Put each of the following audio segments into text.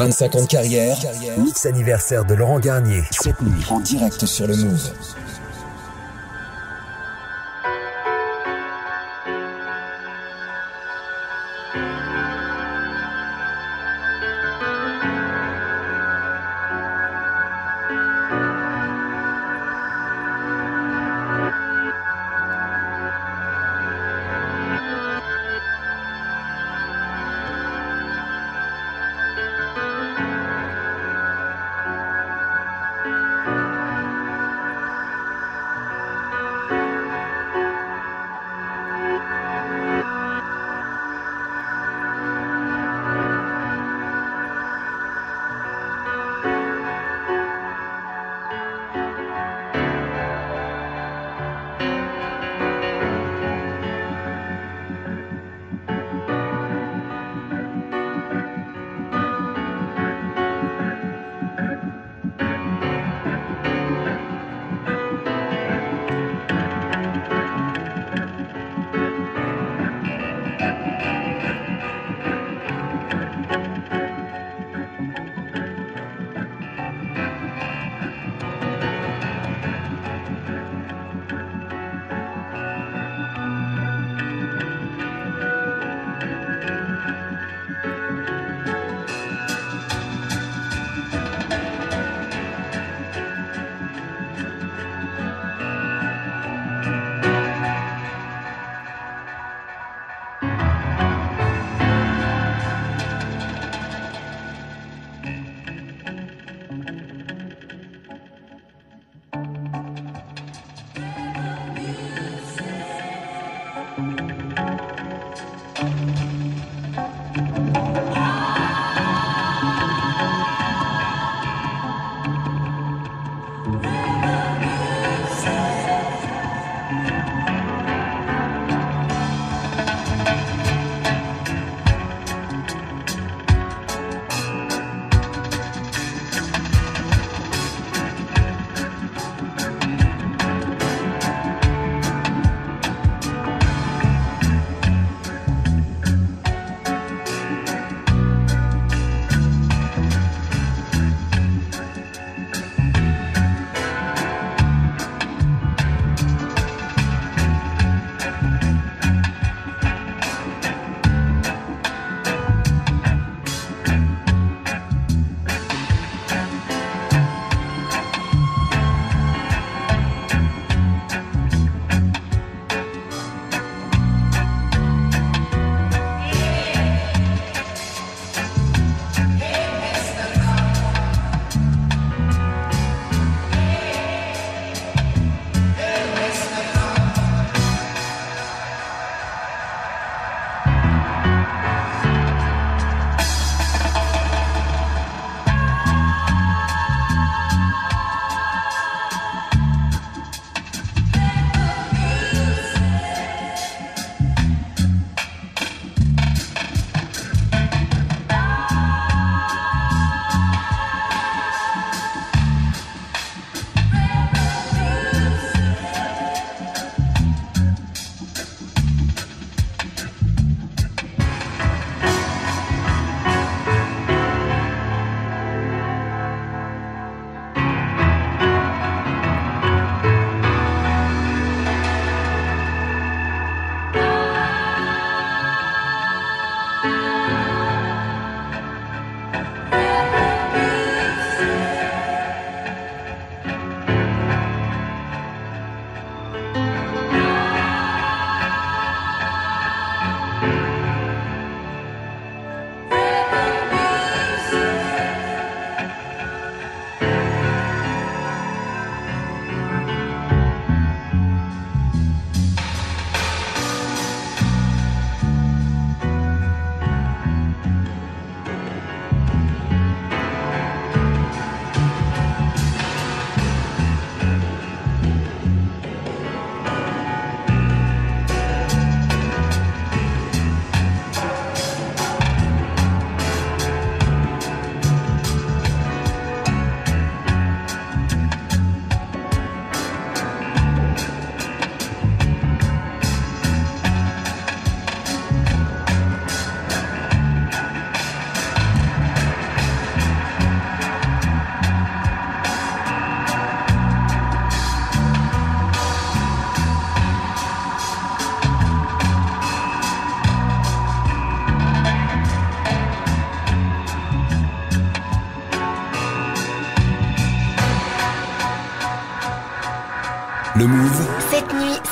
25 ans de carrière, mix anniversaire de Laurent Garnier, cette nuit en direct sur le Move.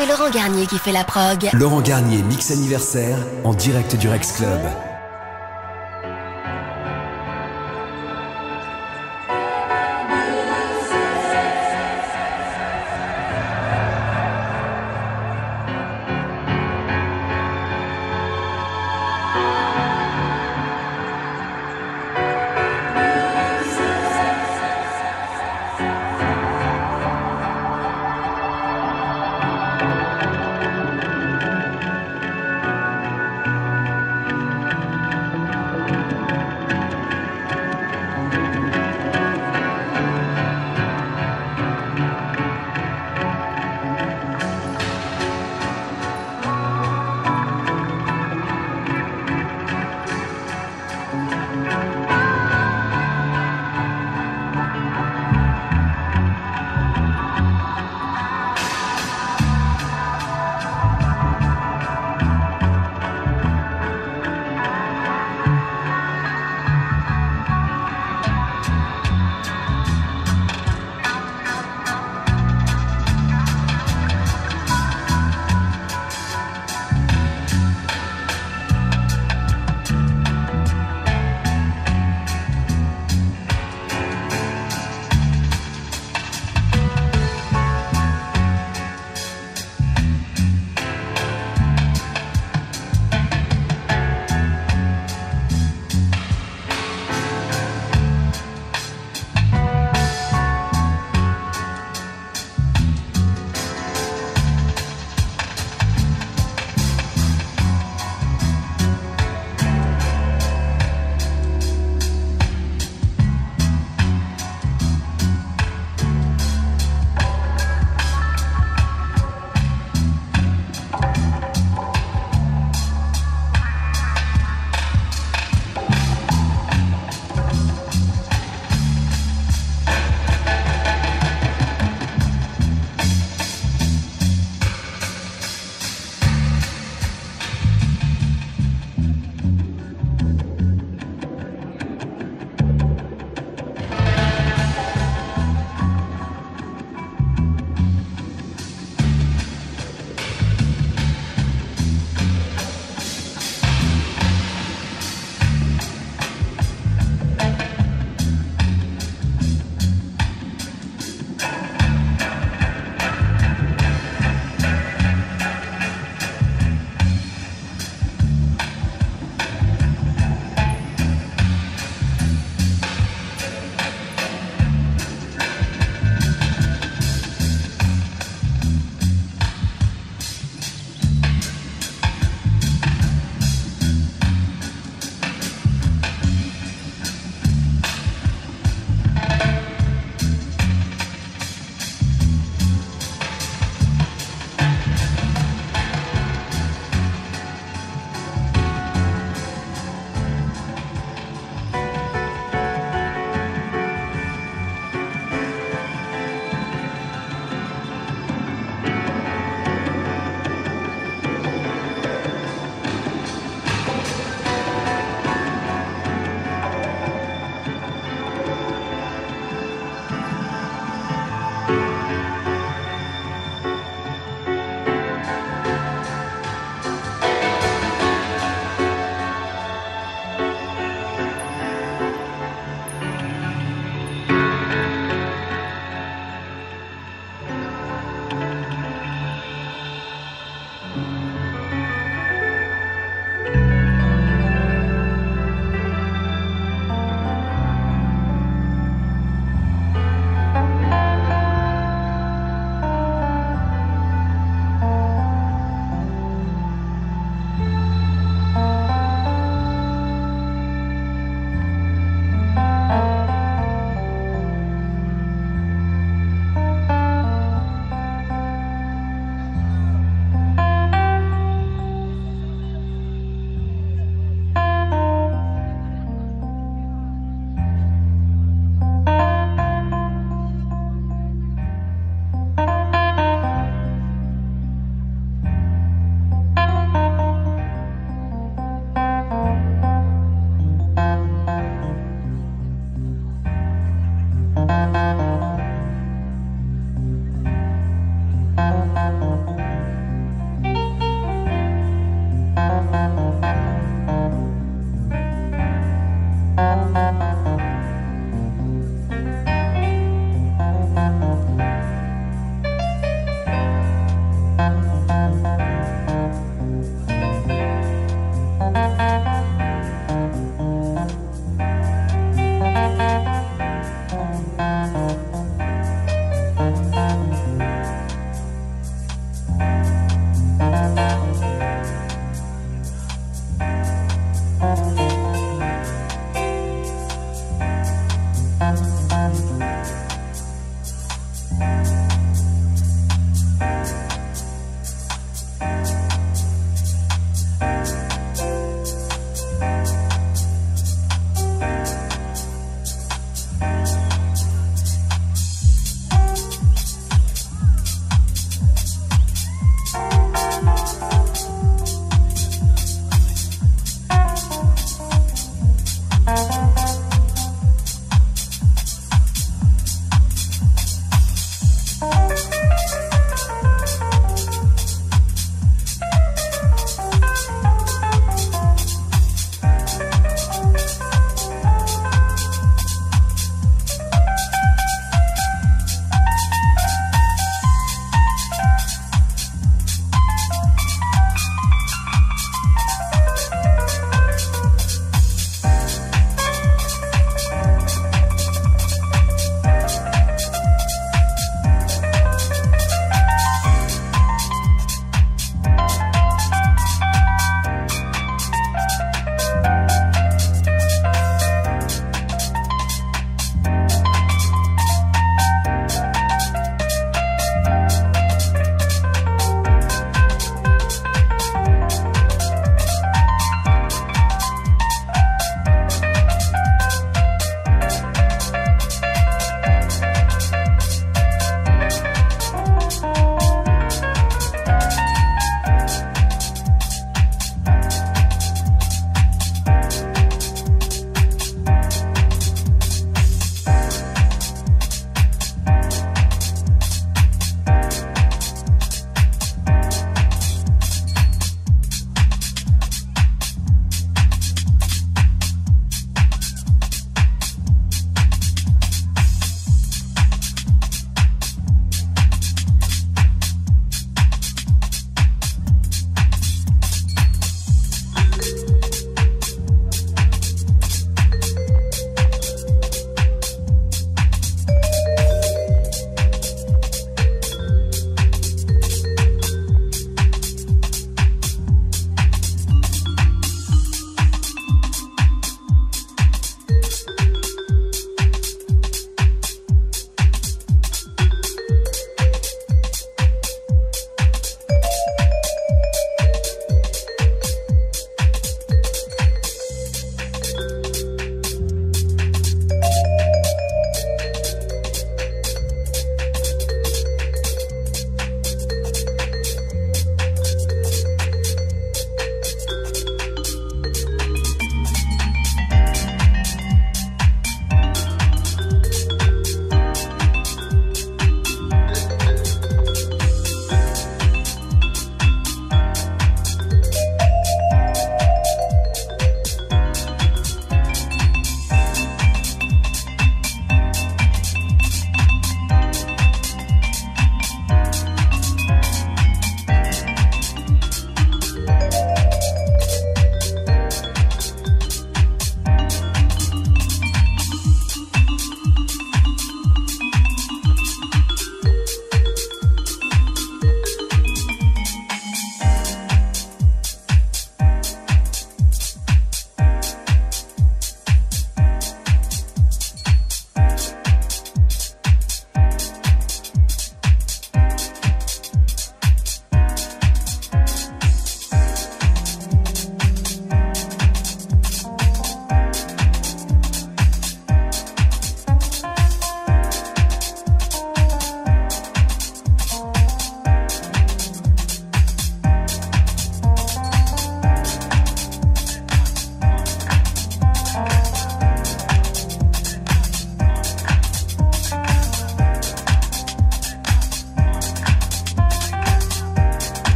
C'est Laurent Garnier qui fait la prog. Laurent Garnier, mix anniversaire, en direct du Rex Club.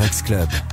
Rex Club.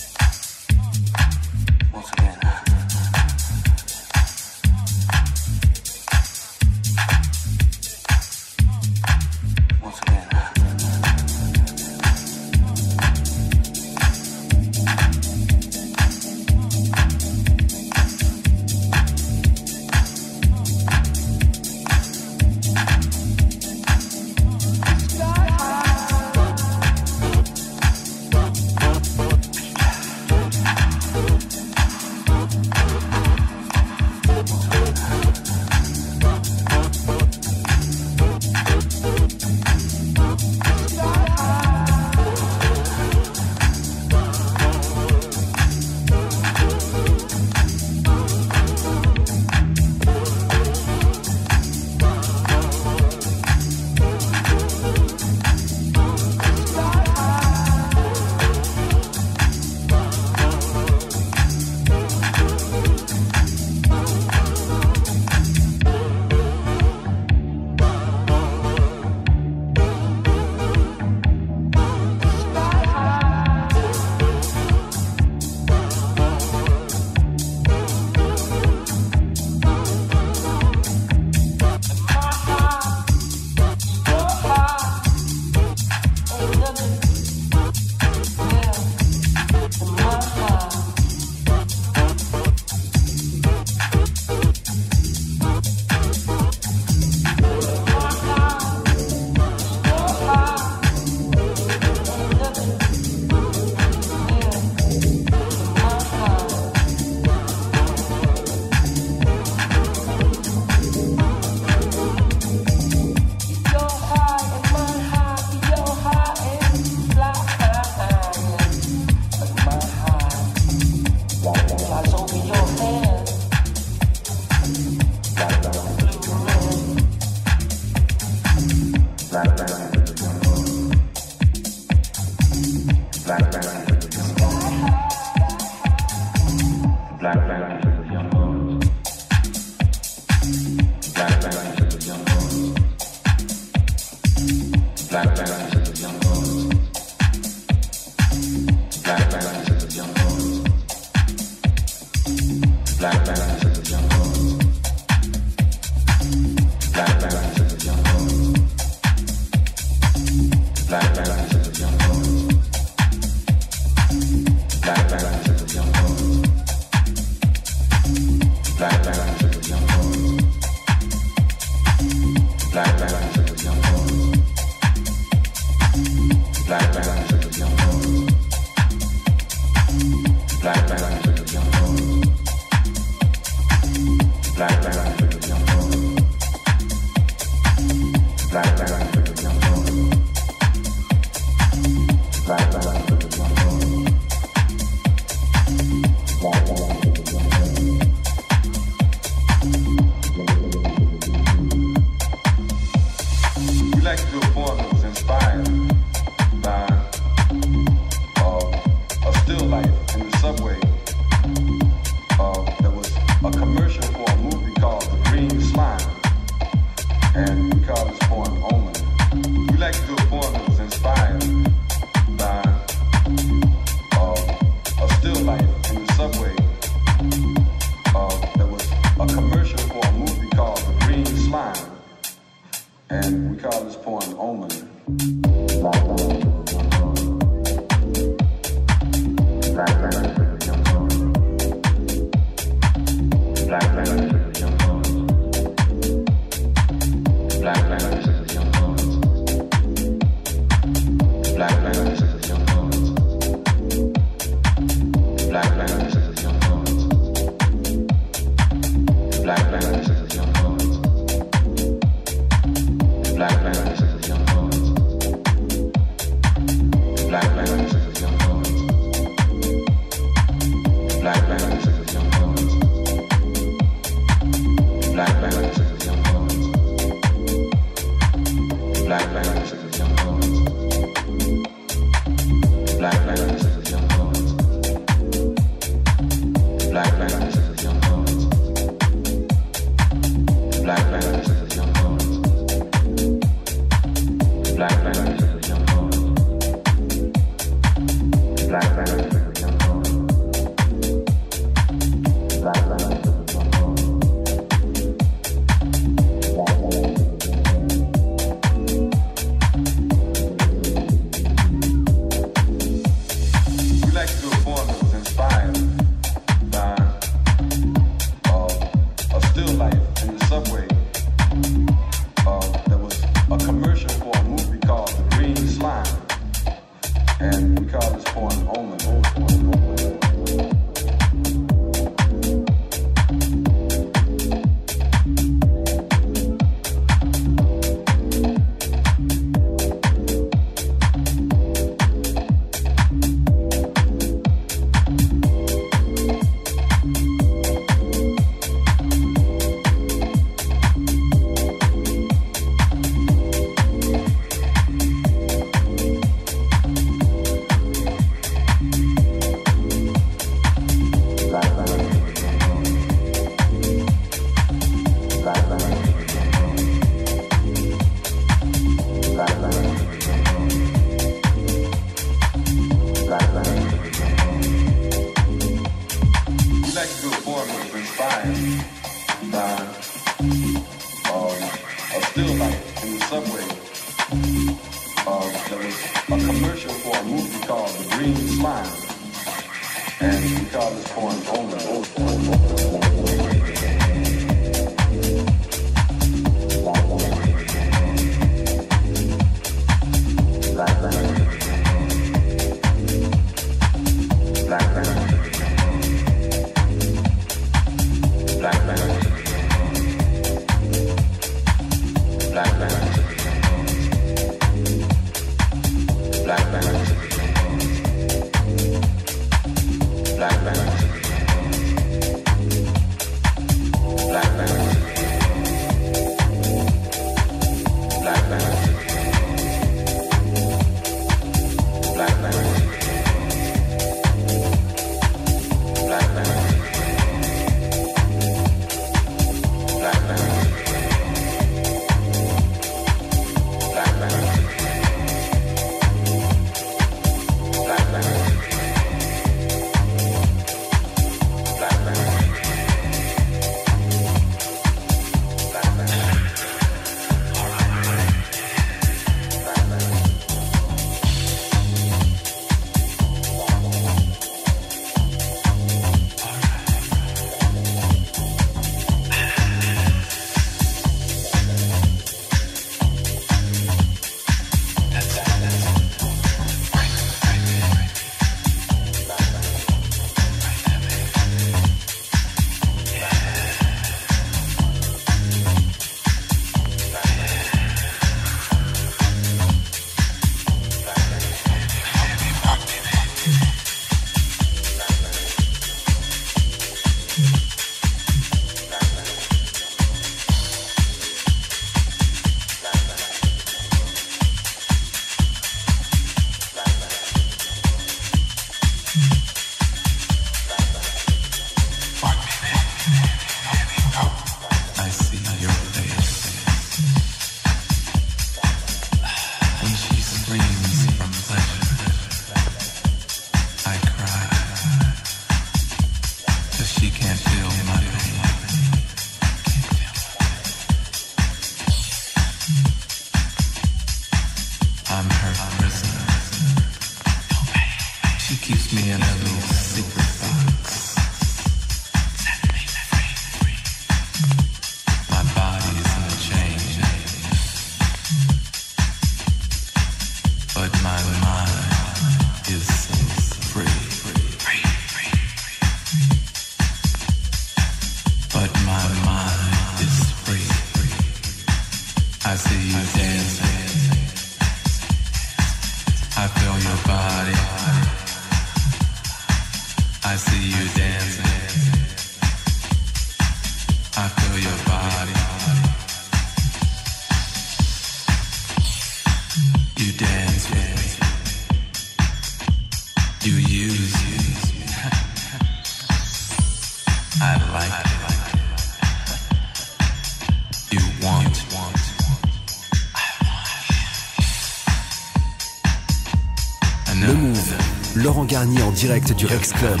Direct du Rex Club.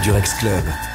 Du Rex Club.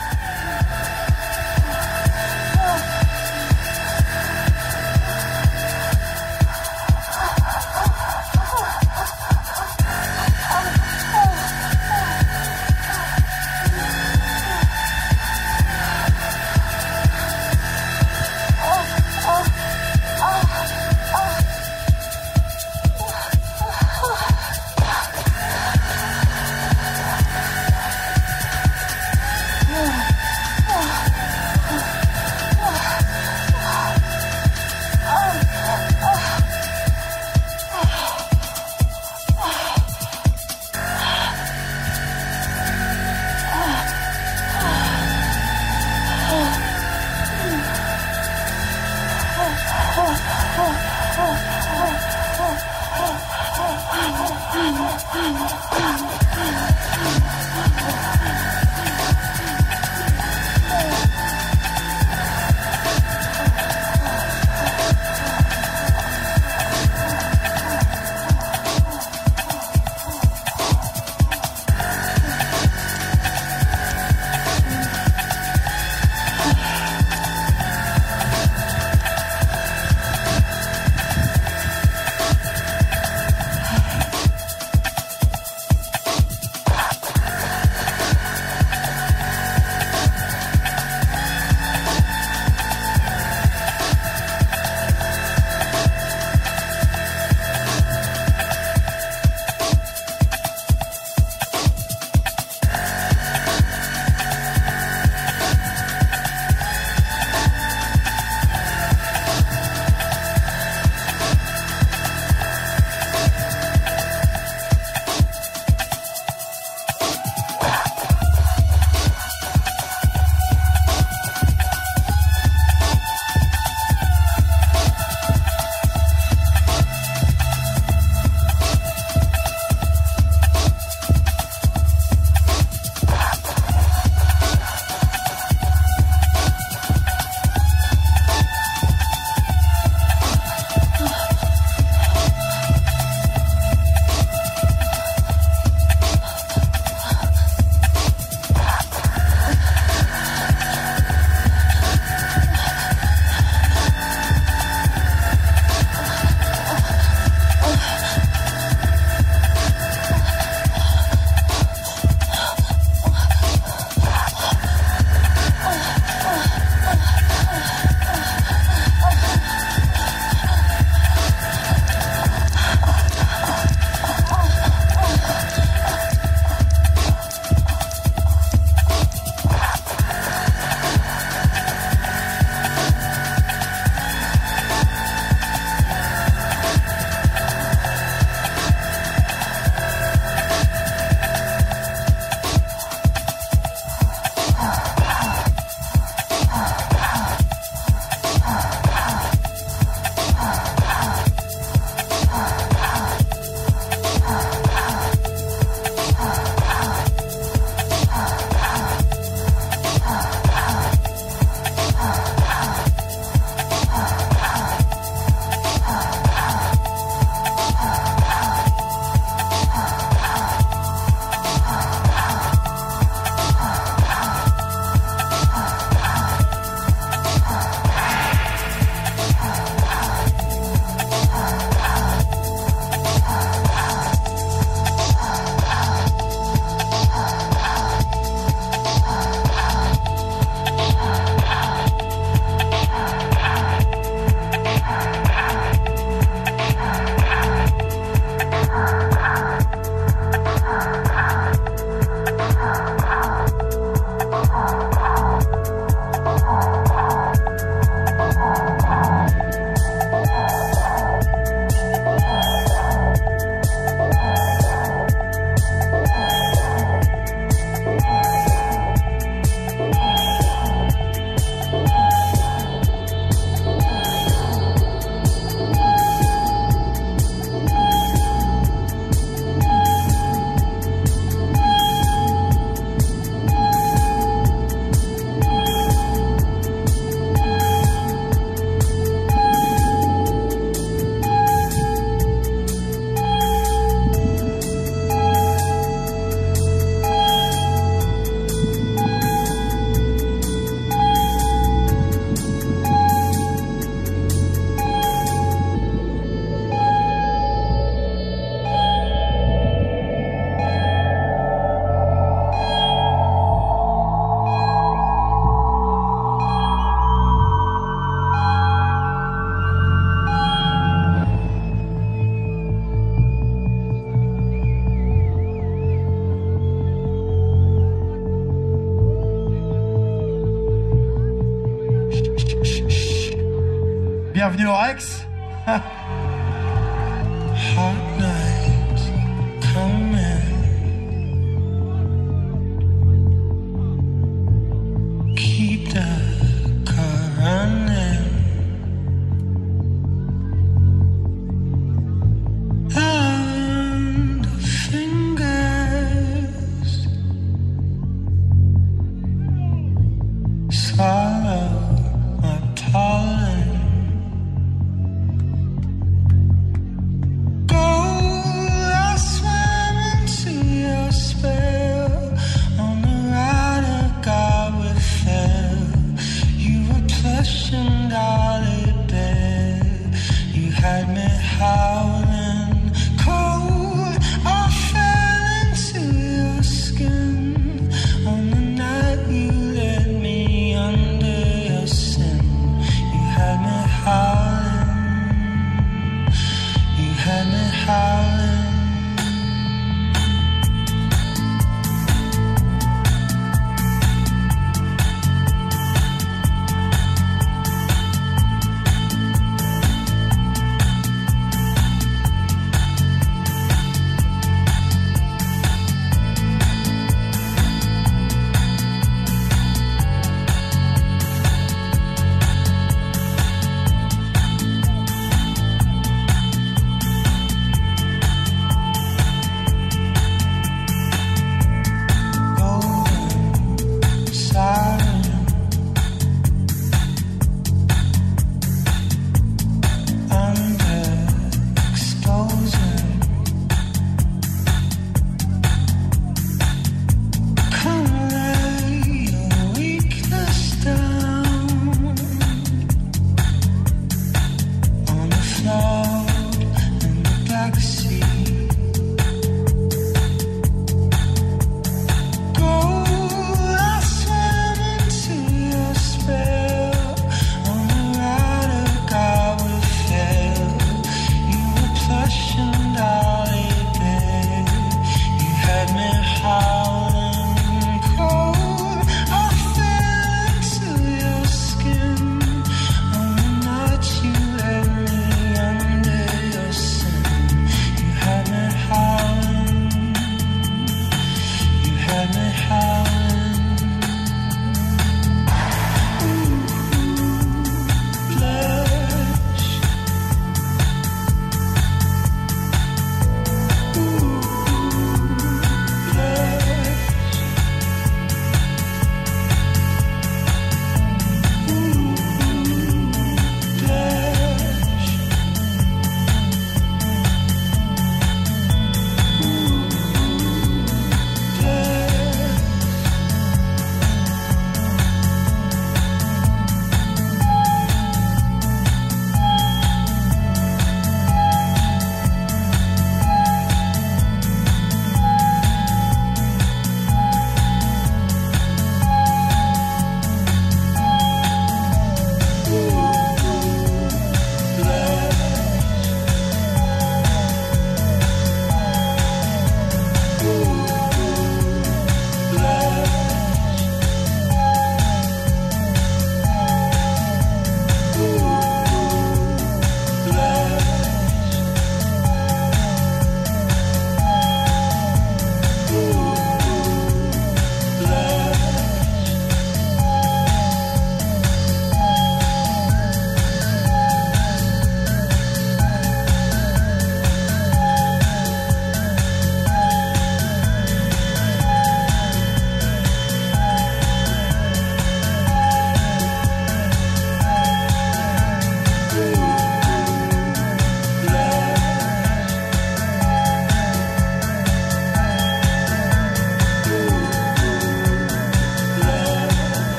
Bienvenue au Rex.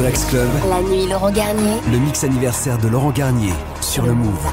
Du Rex Club, La nuit Laurent Garnier. le mix anniversaire de Laurent Garnier sur le Move.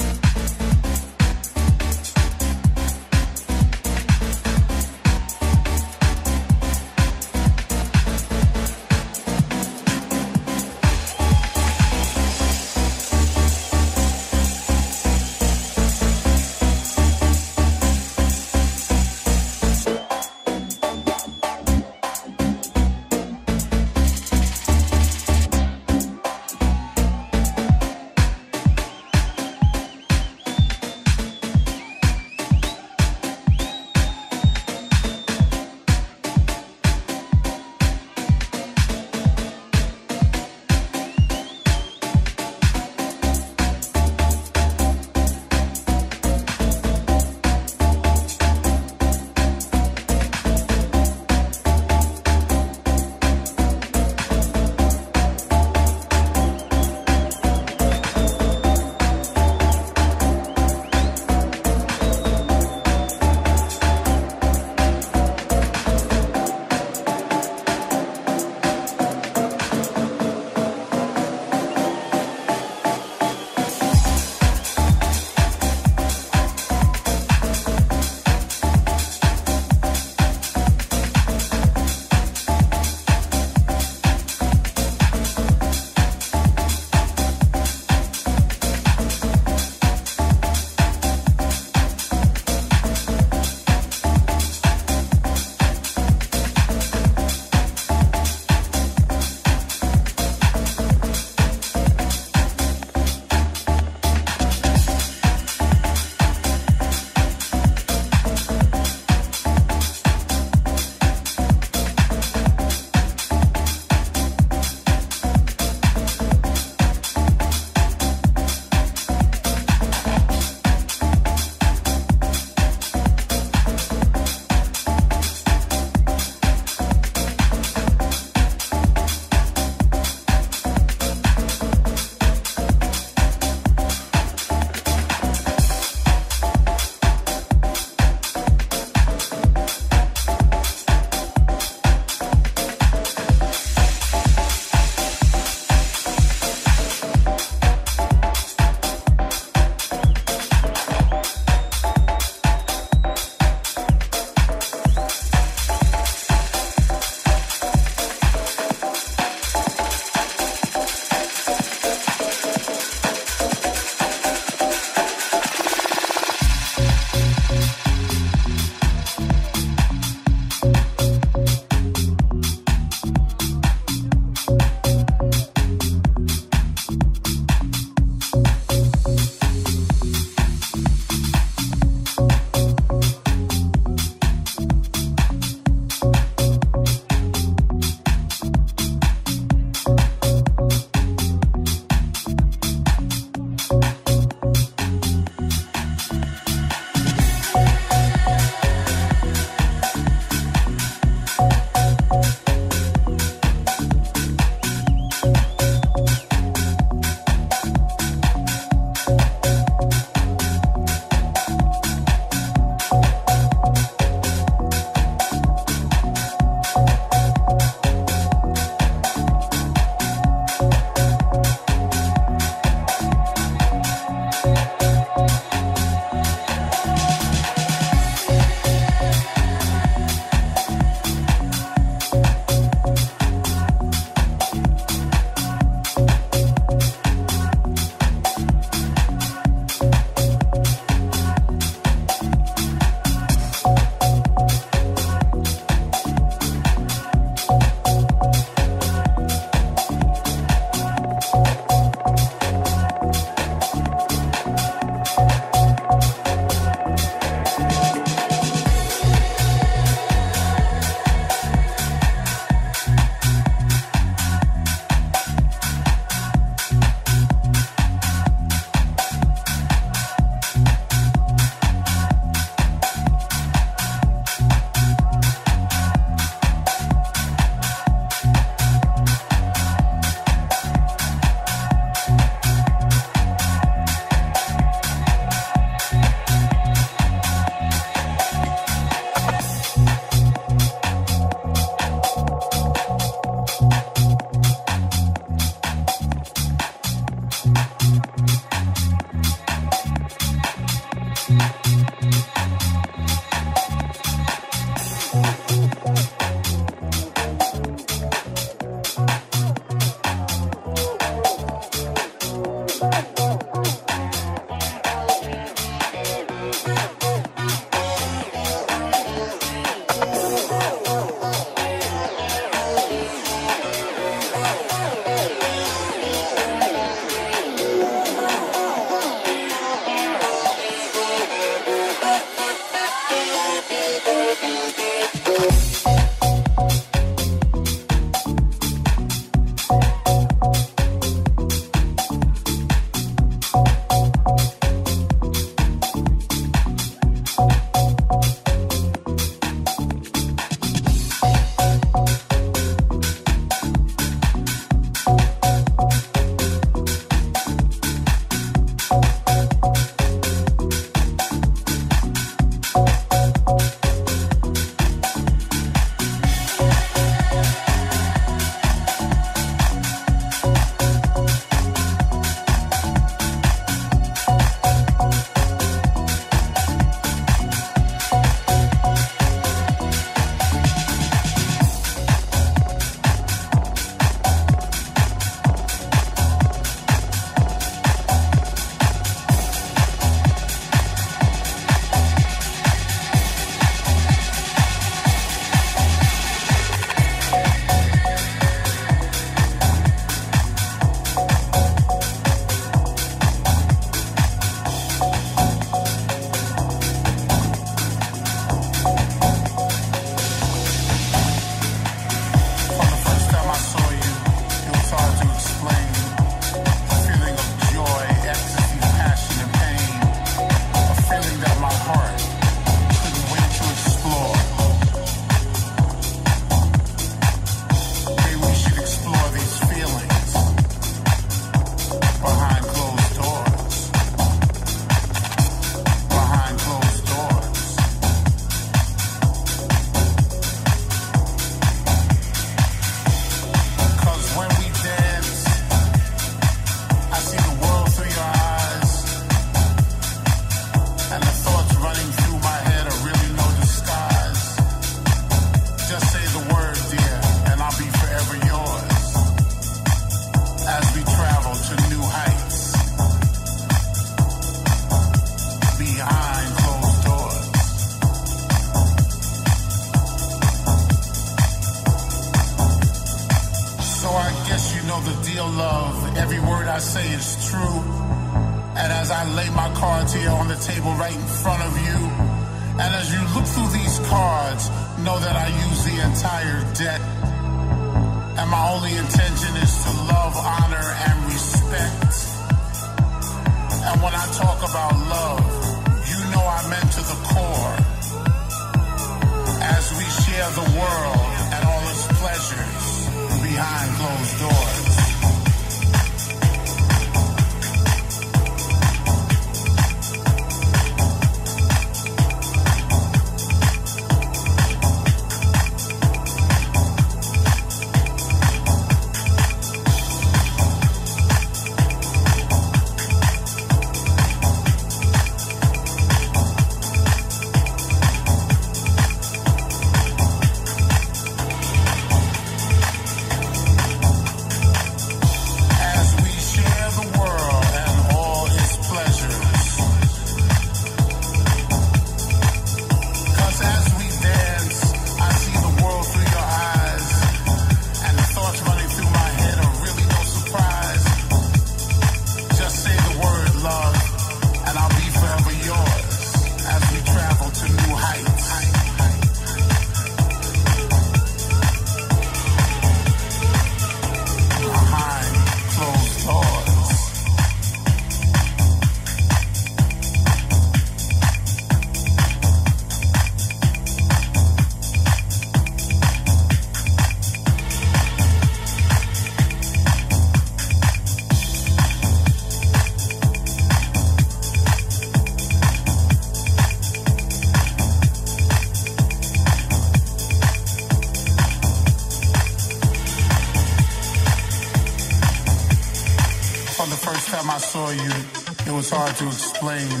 it's hard to explain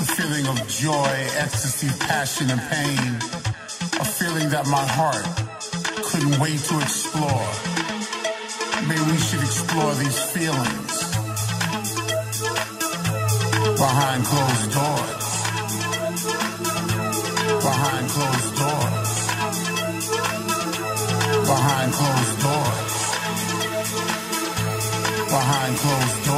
the feeling of joy, ecstasy, passion, and pain. A feeling that my heart couldn't wait to explore. Maybe we should explore these feelings behind closed doors. Behind closed doors. Behind closed doors. Behind closed doors.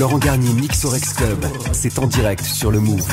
Laurent Garnier Mix Club, c'est en direct sur le Move.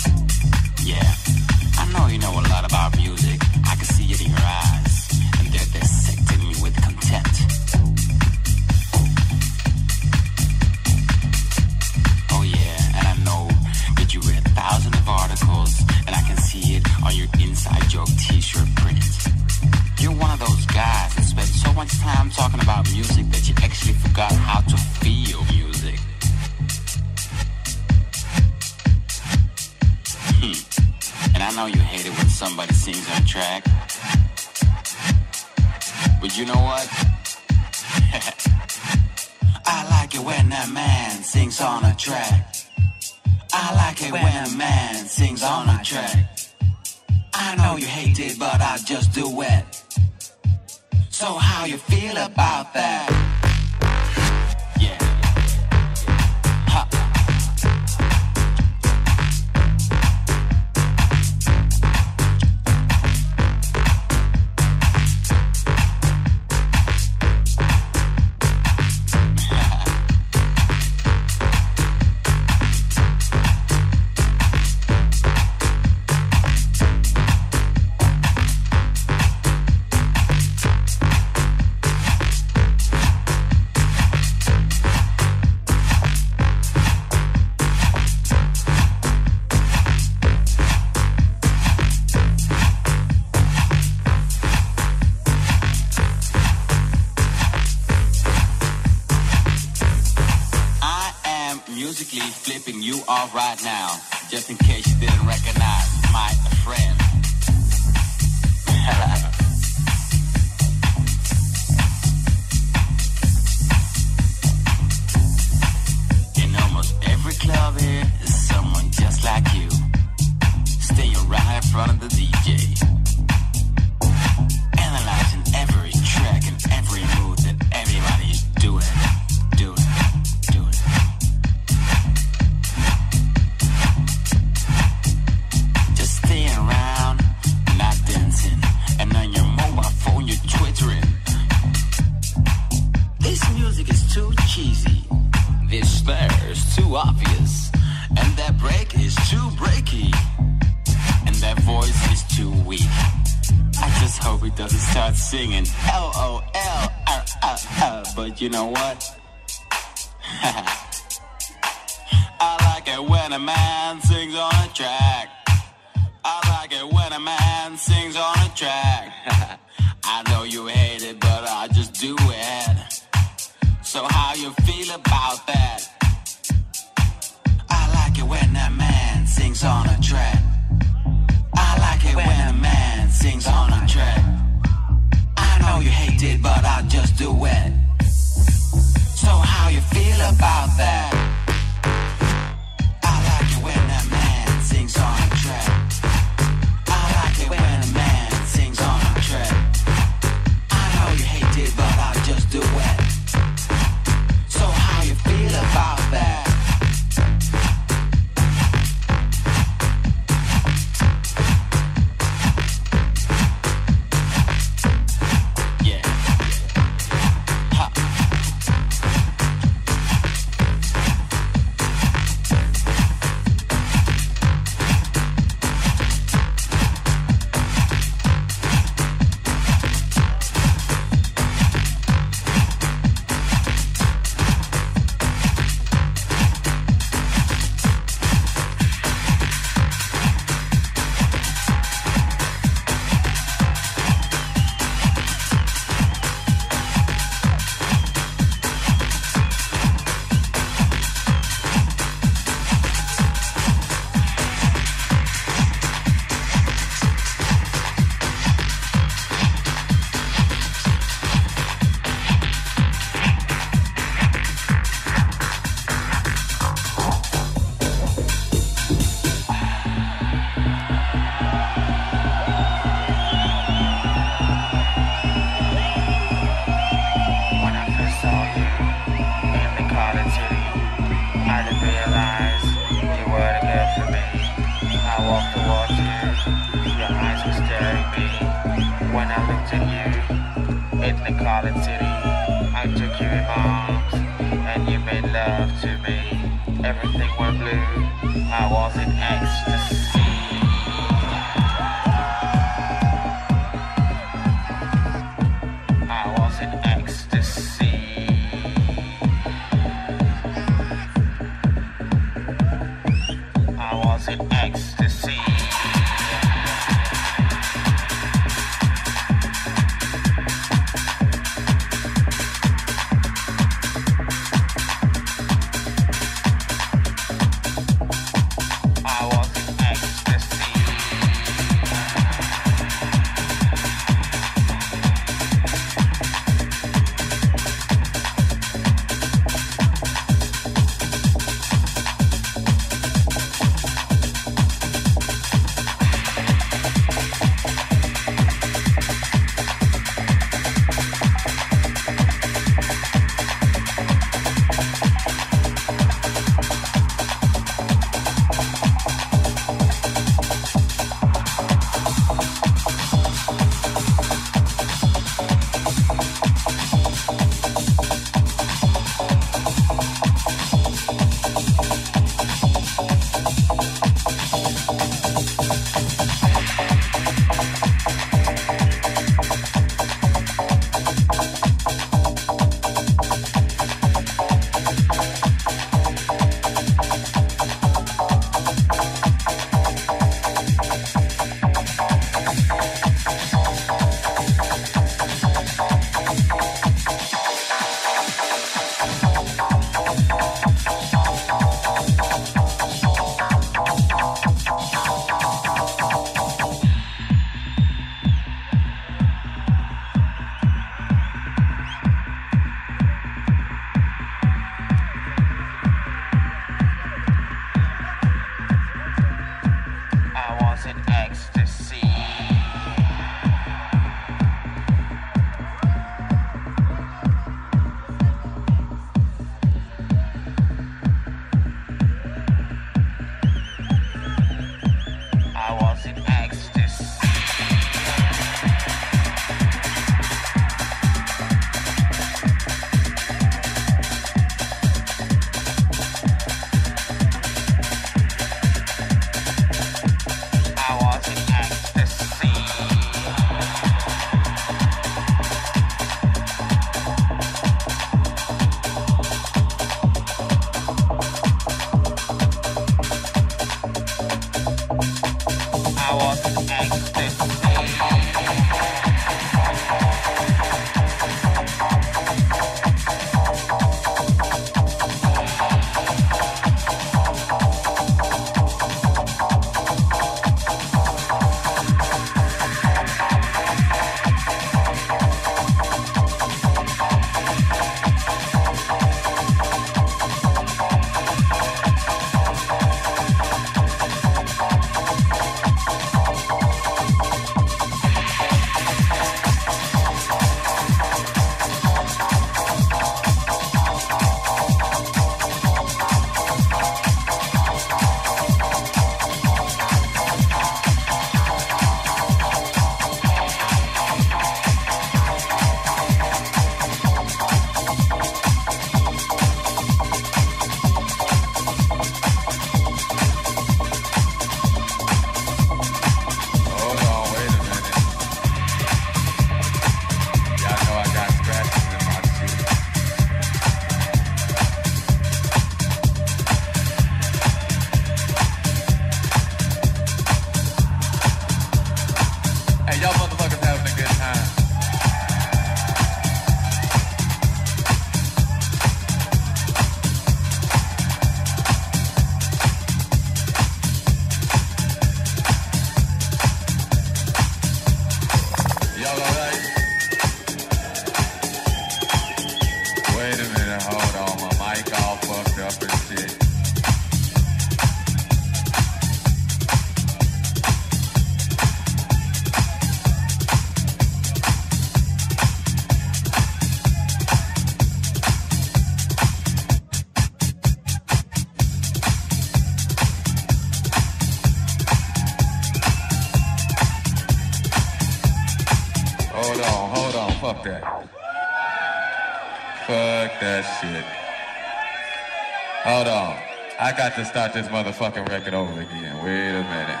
To start this motherfucking record over again. Wait a minute.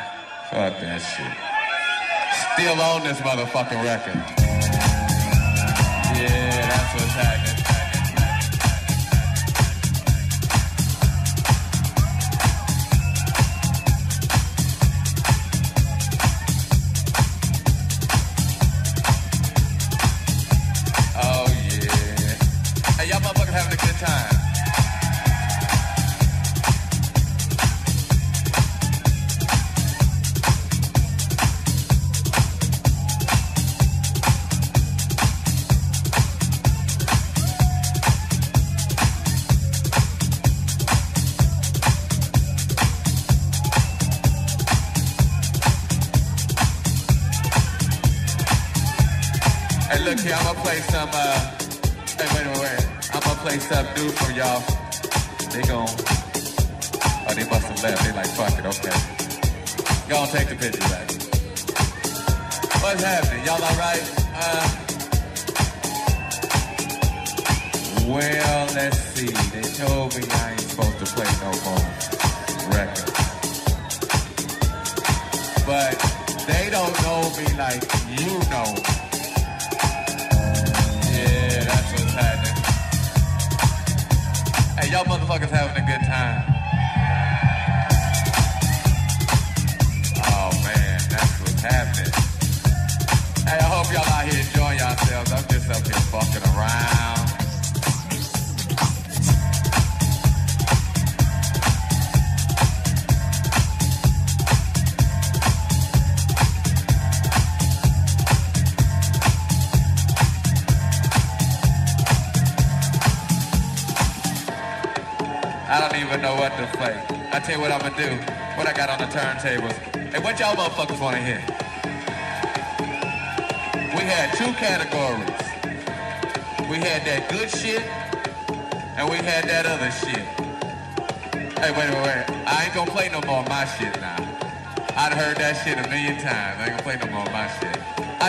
Fuck that shit. Still on this motherfucking record. Yeah, that's what's happening.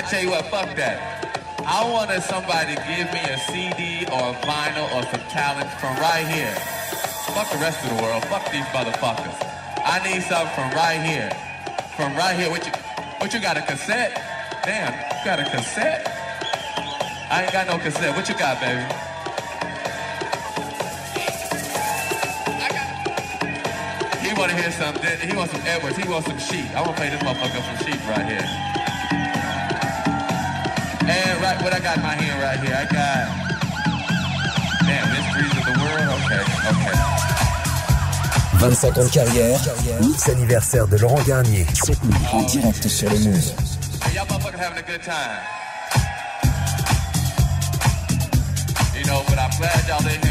Tell you what, fuck that. I wanted somebody to give me a CD or a vinyl or some talent from right here. Fuck the rest of the world. Fuck these motherfuckers. I need something from right here. From right here. What you, what you got, a cassette? Damn, you got a cassette? I ain't got no cassette. What you got, baby? He wanna hear something. He wants some Edwards. He wants some sheep. I wanna play this motherfucker some sheep right here. What I got in my hand right here, I got. Damn, mysteries of the world? Okay, okay. 25 ans de carrière, mix anniversaire de Laurent Garnier. En direct sur le Move. Hey, y'all motherfuckers having a good time. You know, but I'm glad y'all in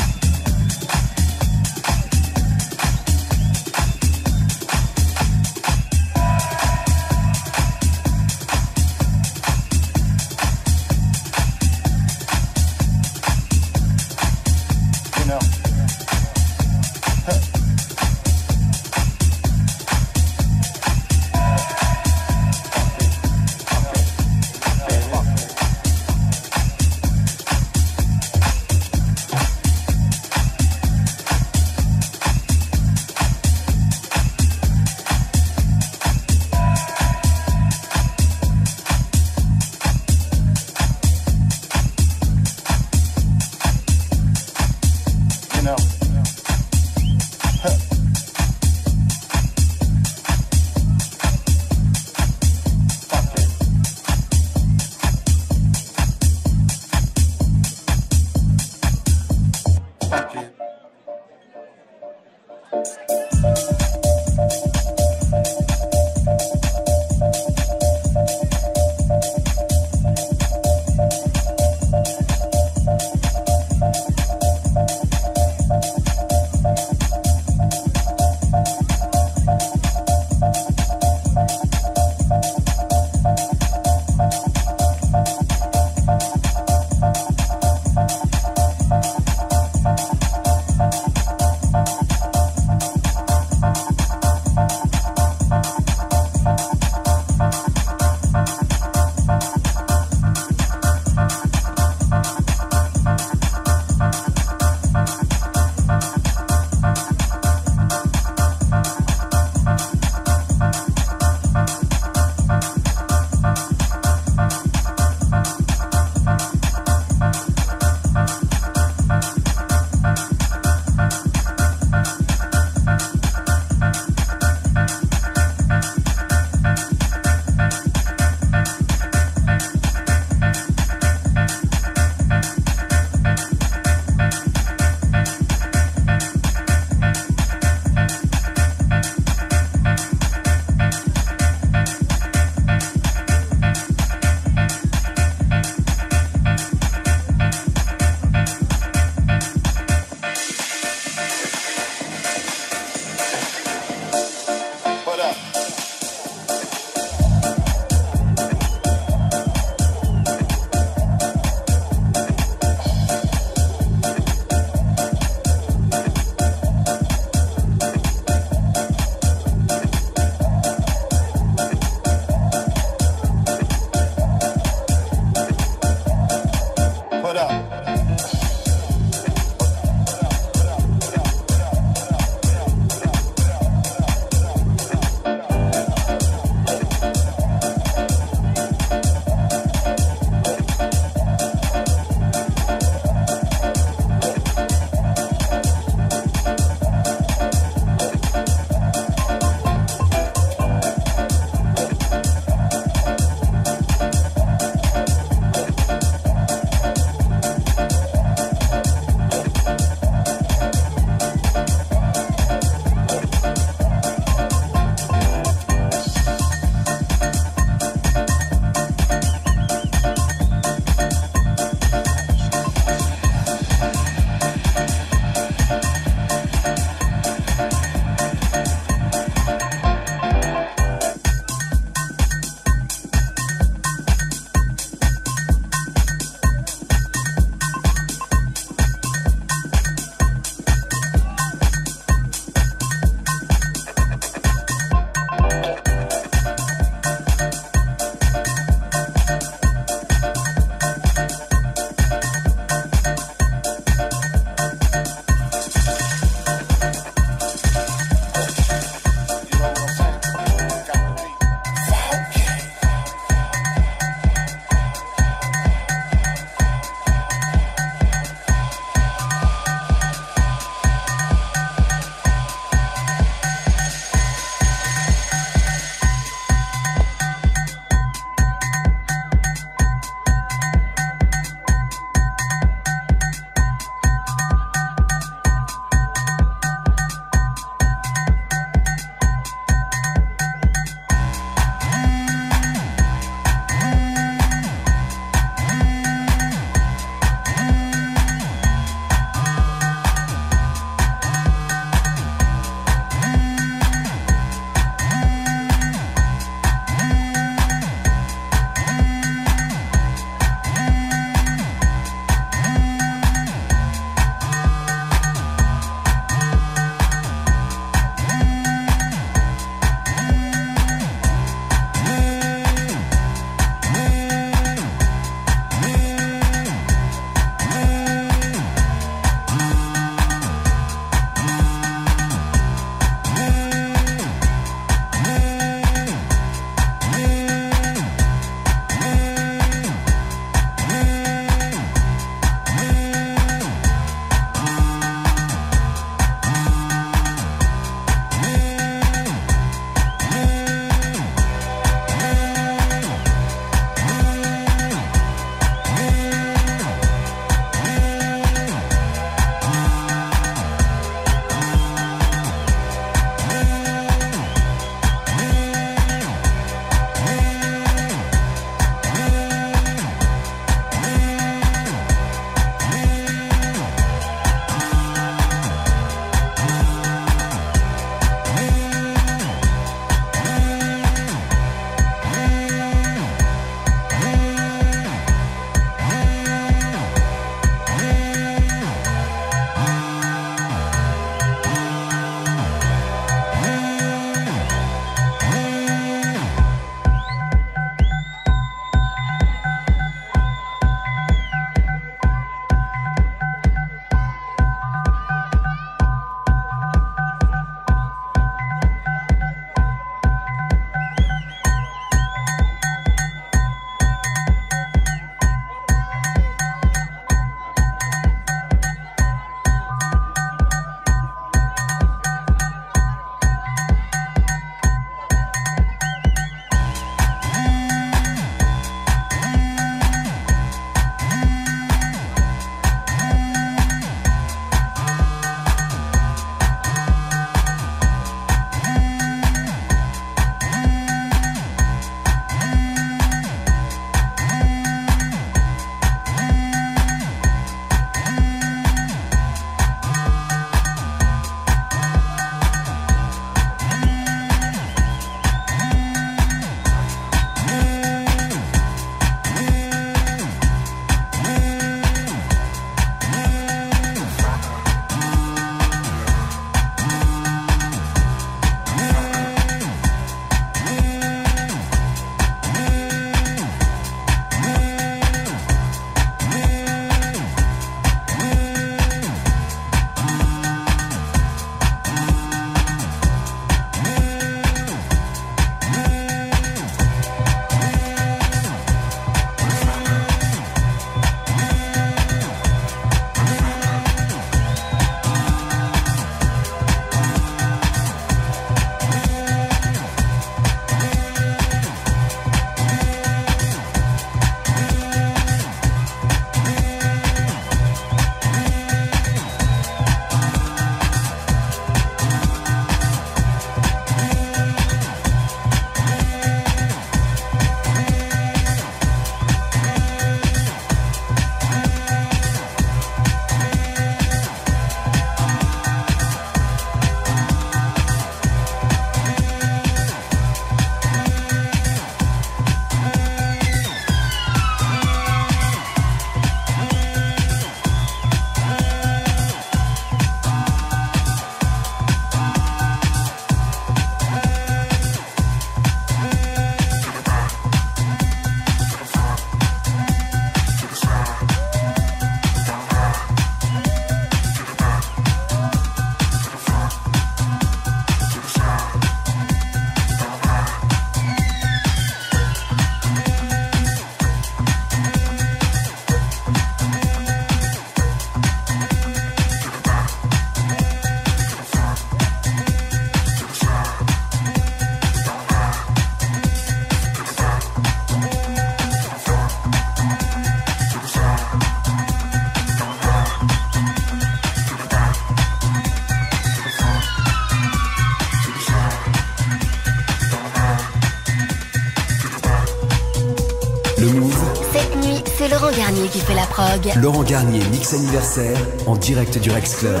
Garnier qui fait la prog. Laurent Garnier, mix anniversaire, en direct du Rex Club.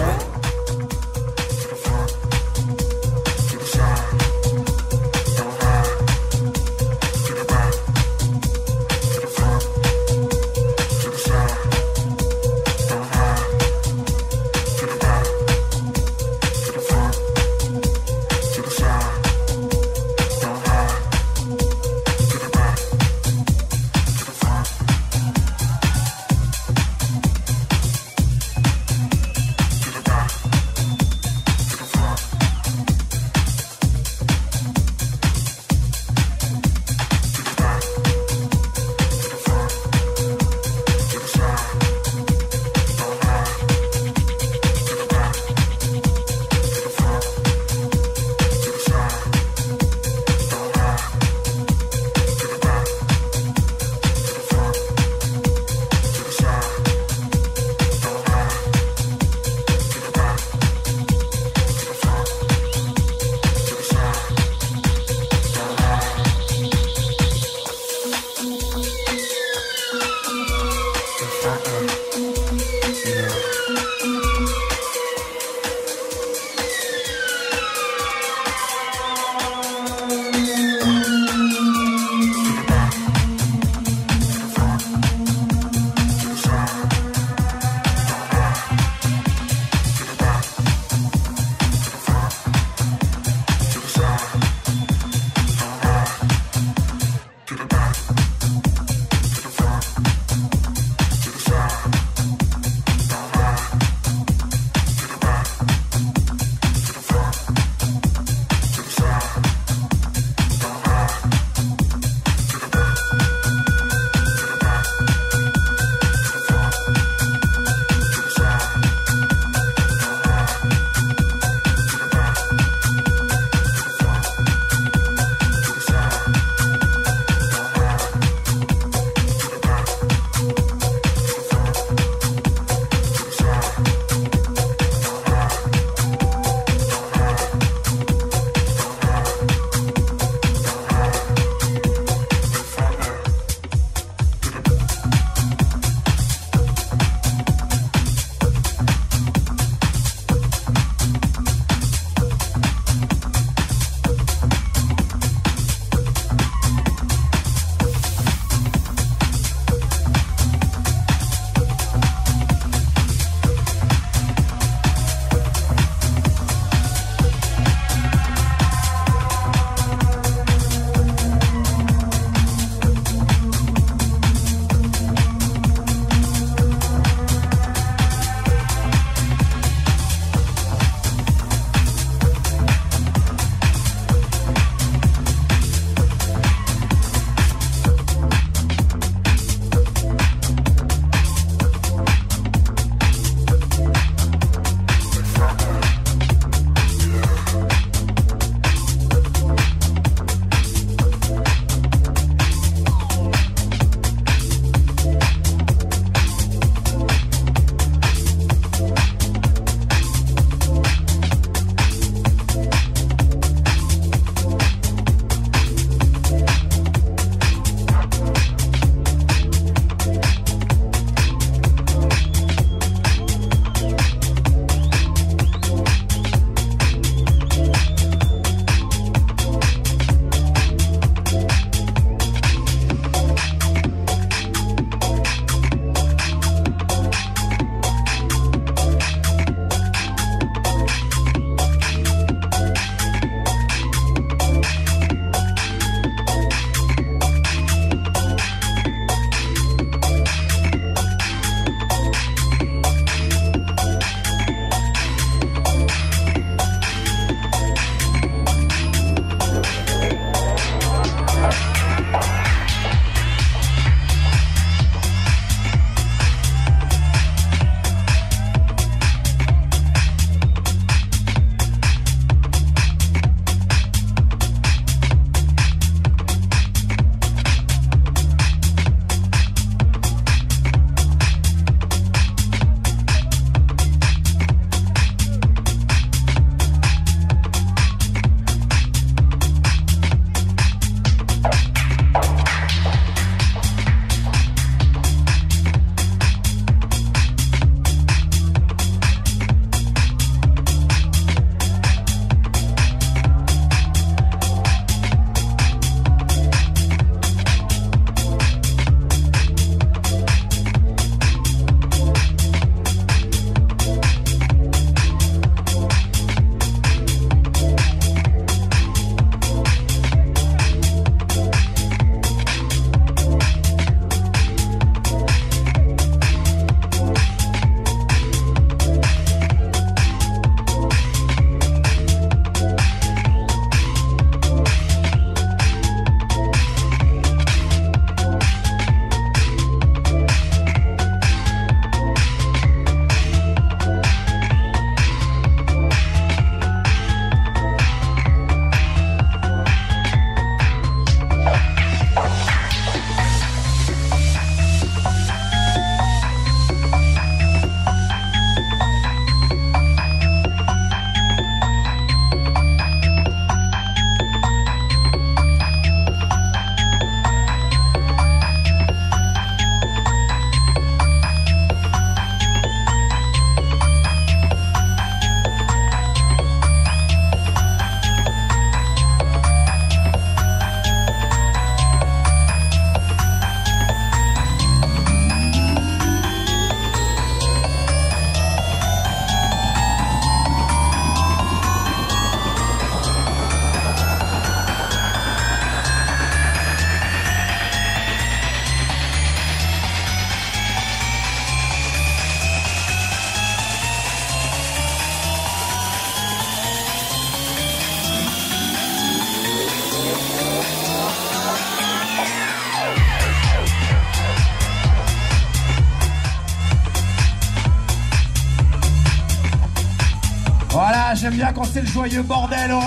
Bien quand c'est le joyeux bordel au.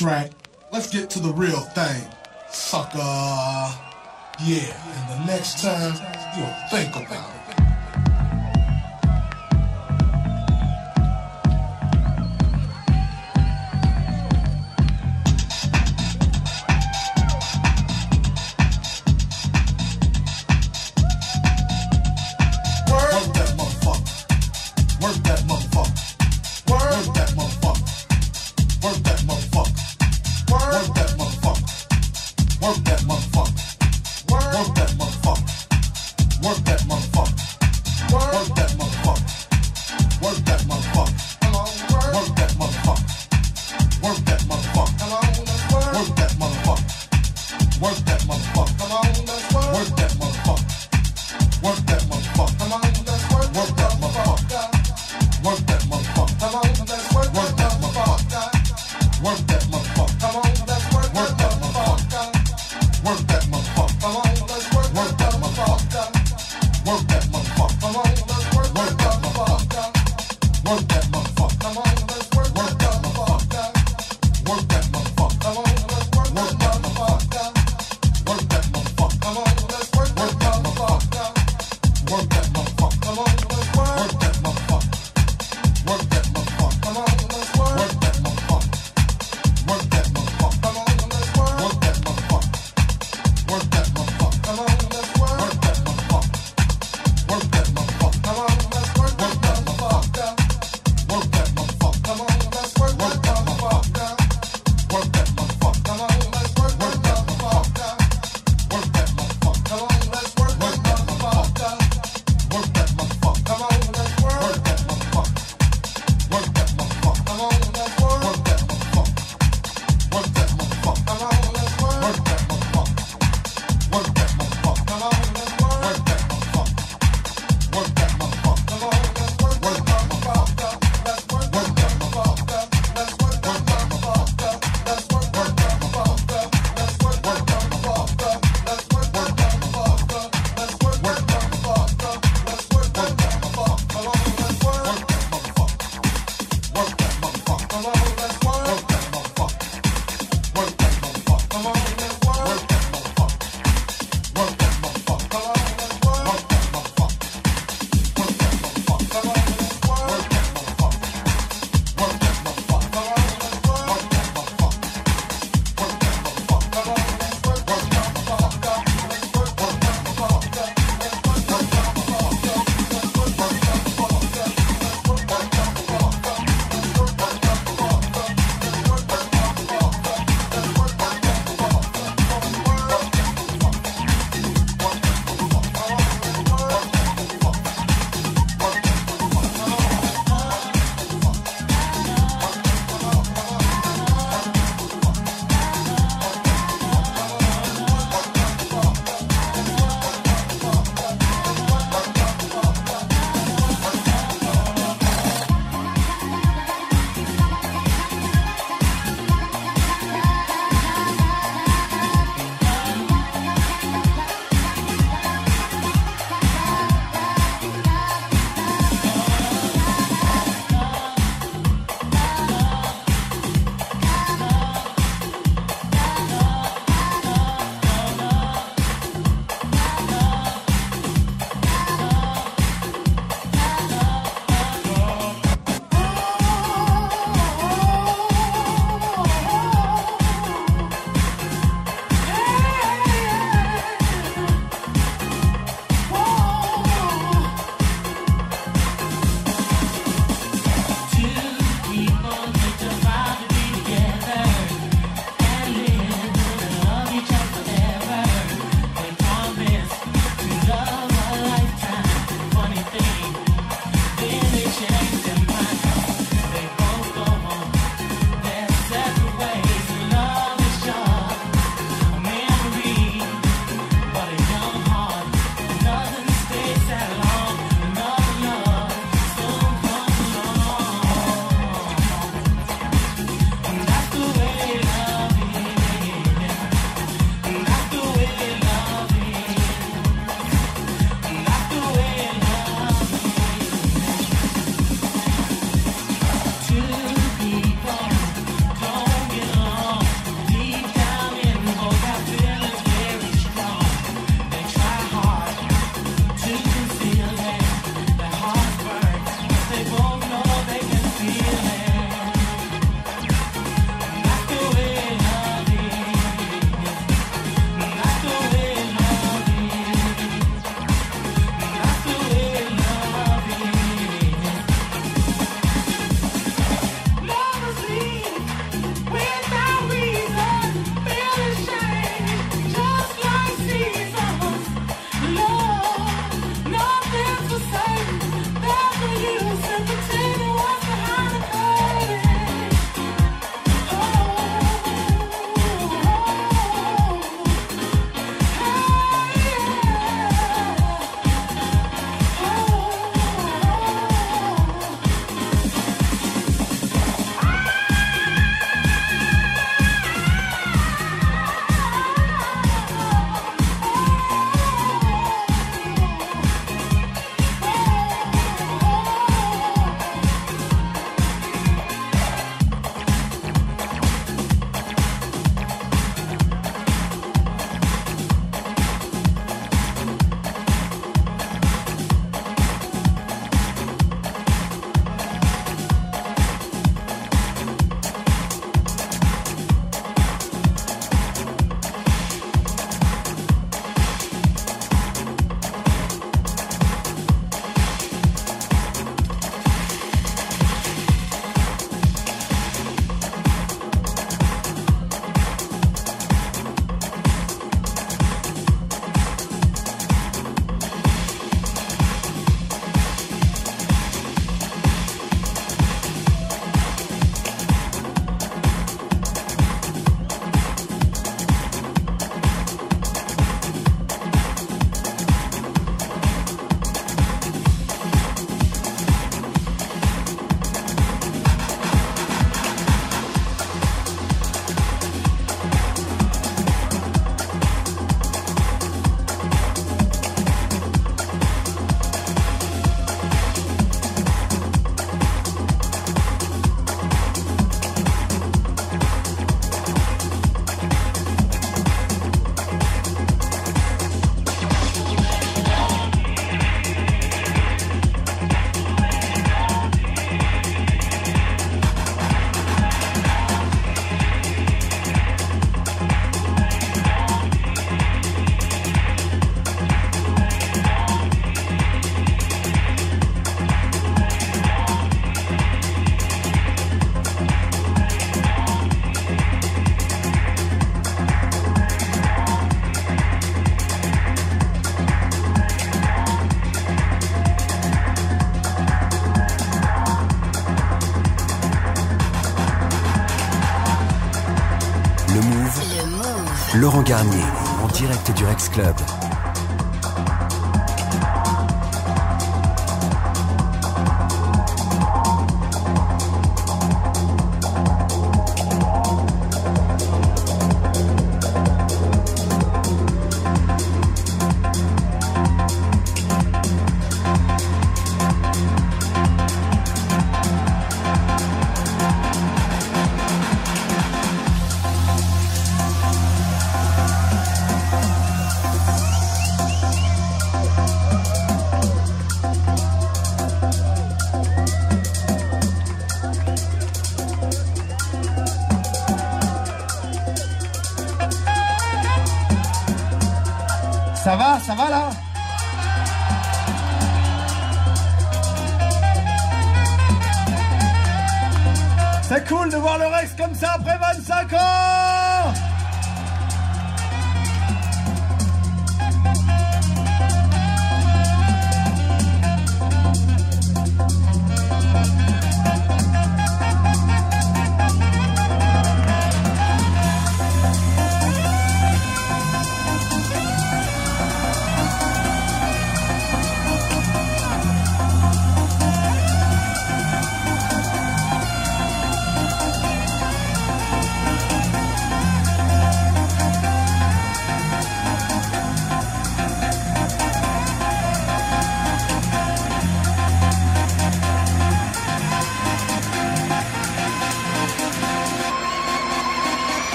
Track. Let's get to the real thing. Sucker. Yeah, and the next time, you'll think about it. Laurent Garnier, en direct du Rex Club.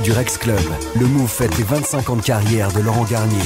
Du Rex Club, le Move fête les 25 ans de carrière de Laurent Garnier.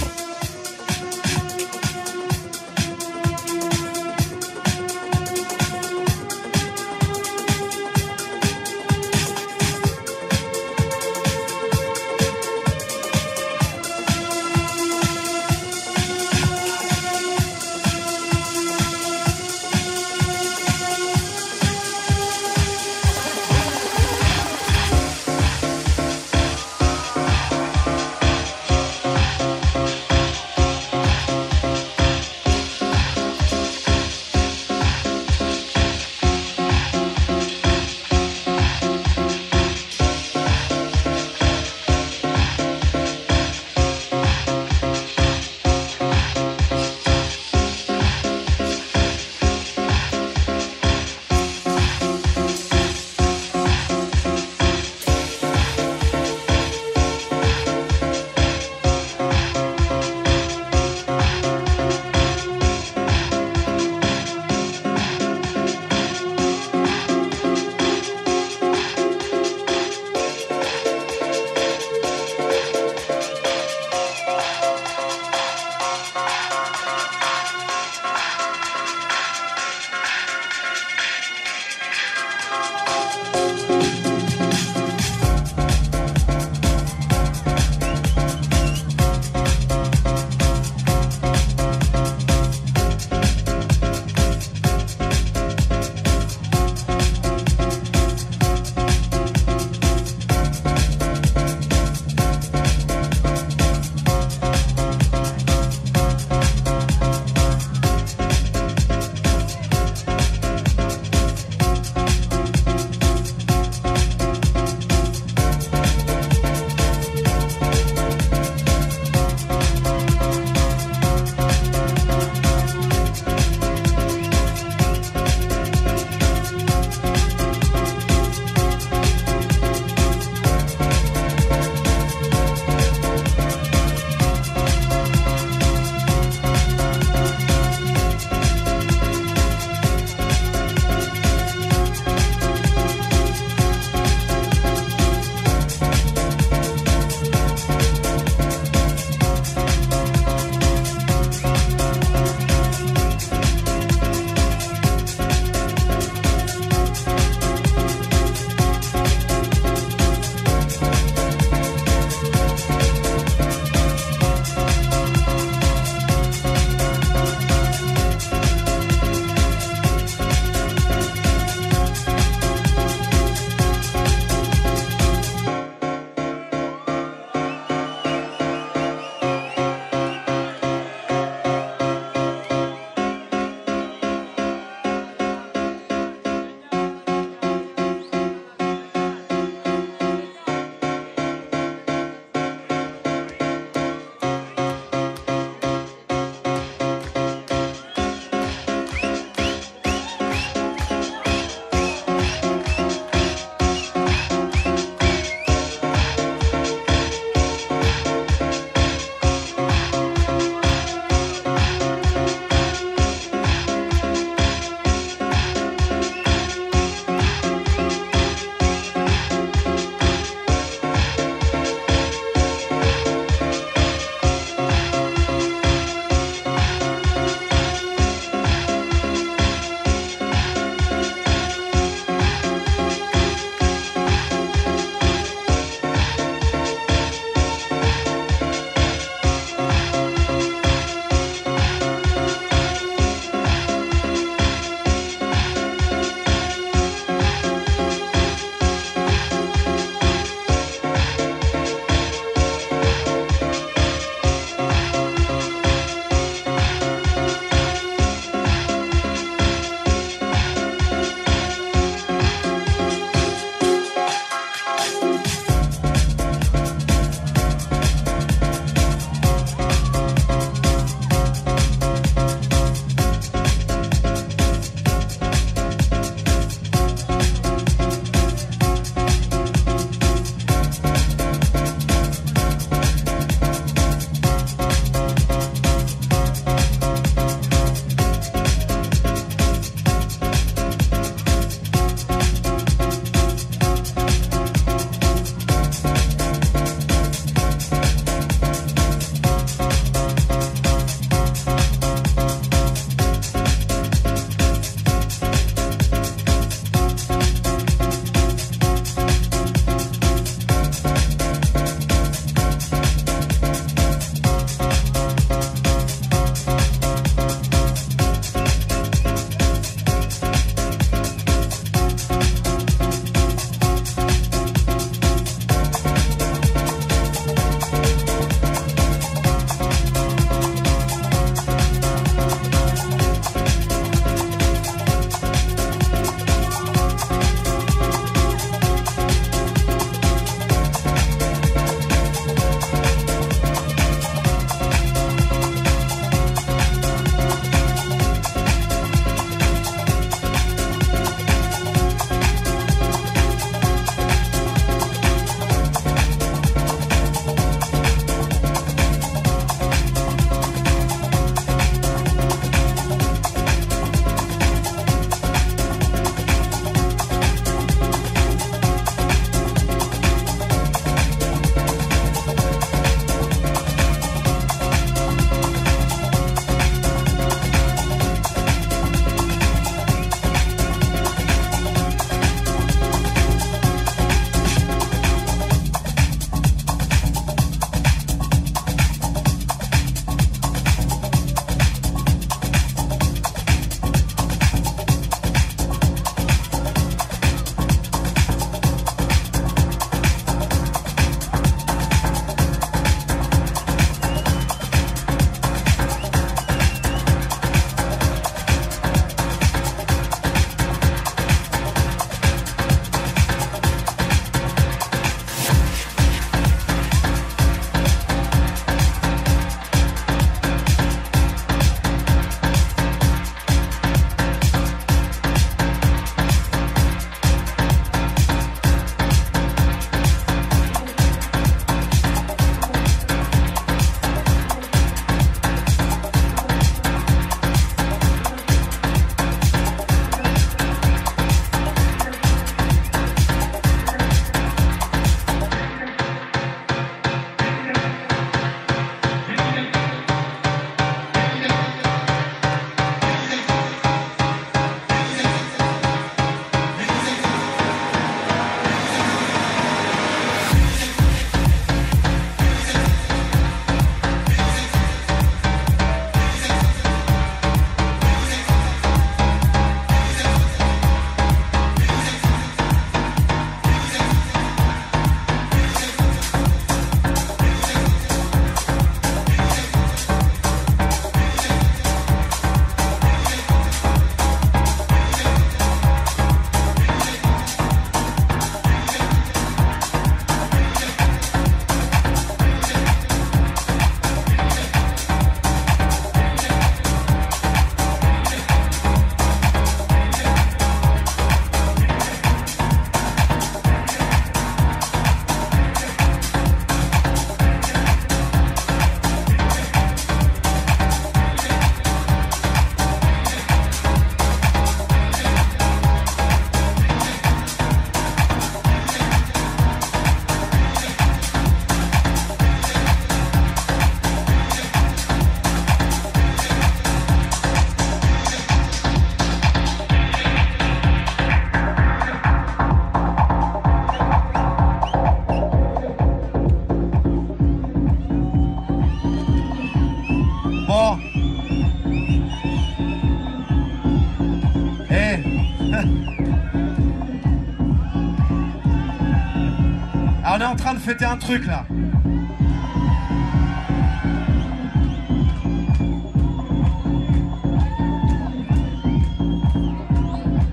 Fêter un truc là.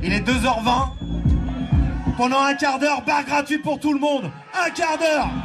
Il est 2h20. Pendant un quart d'heure, bar gratuit pour tout le monde. Un quart d'heure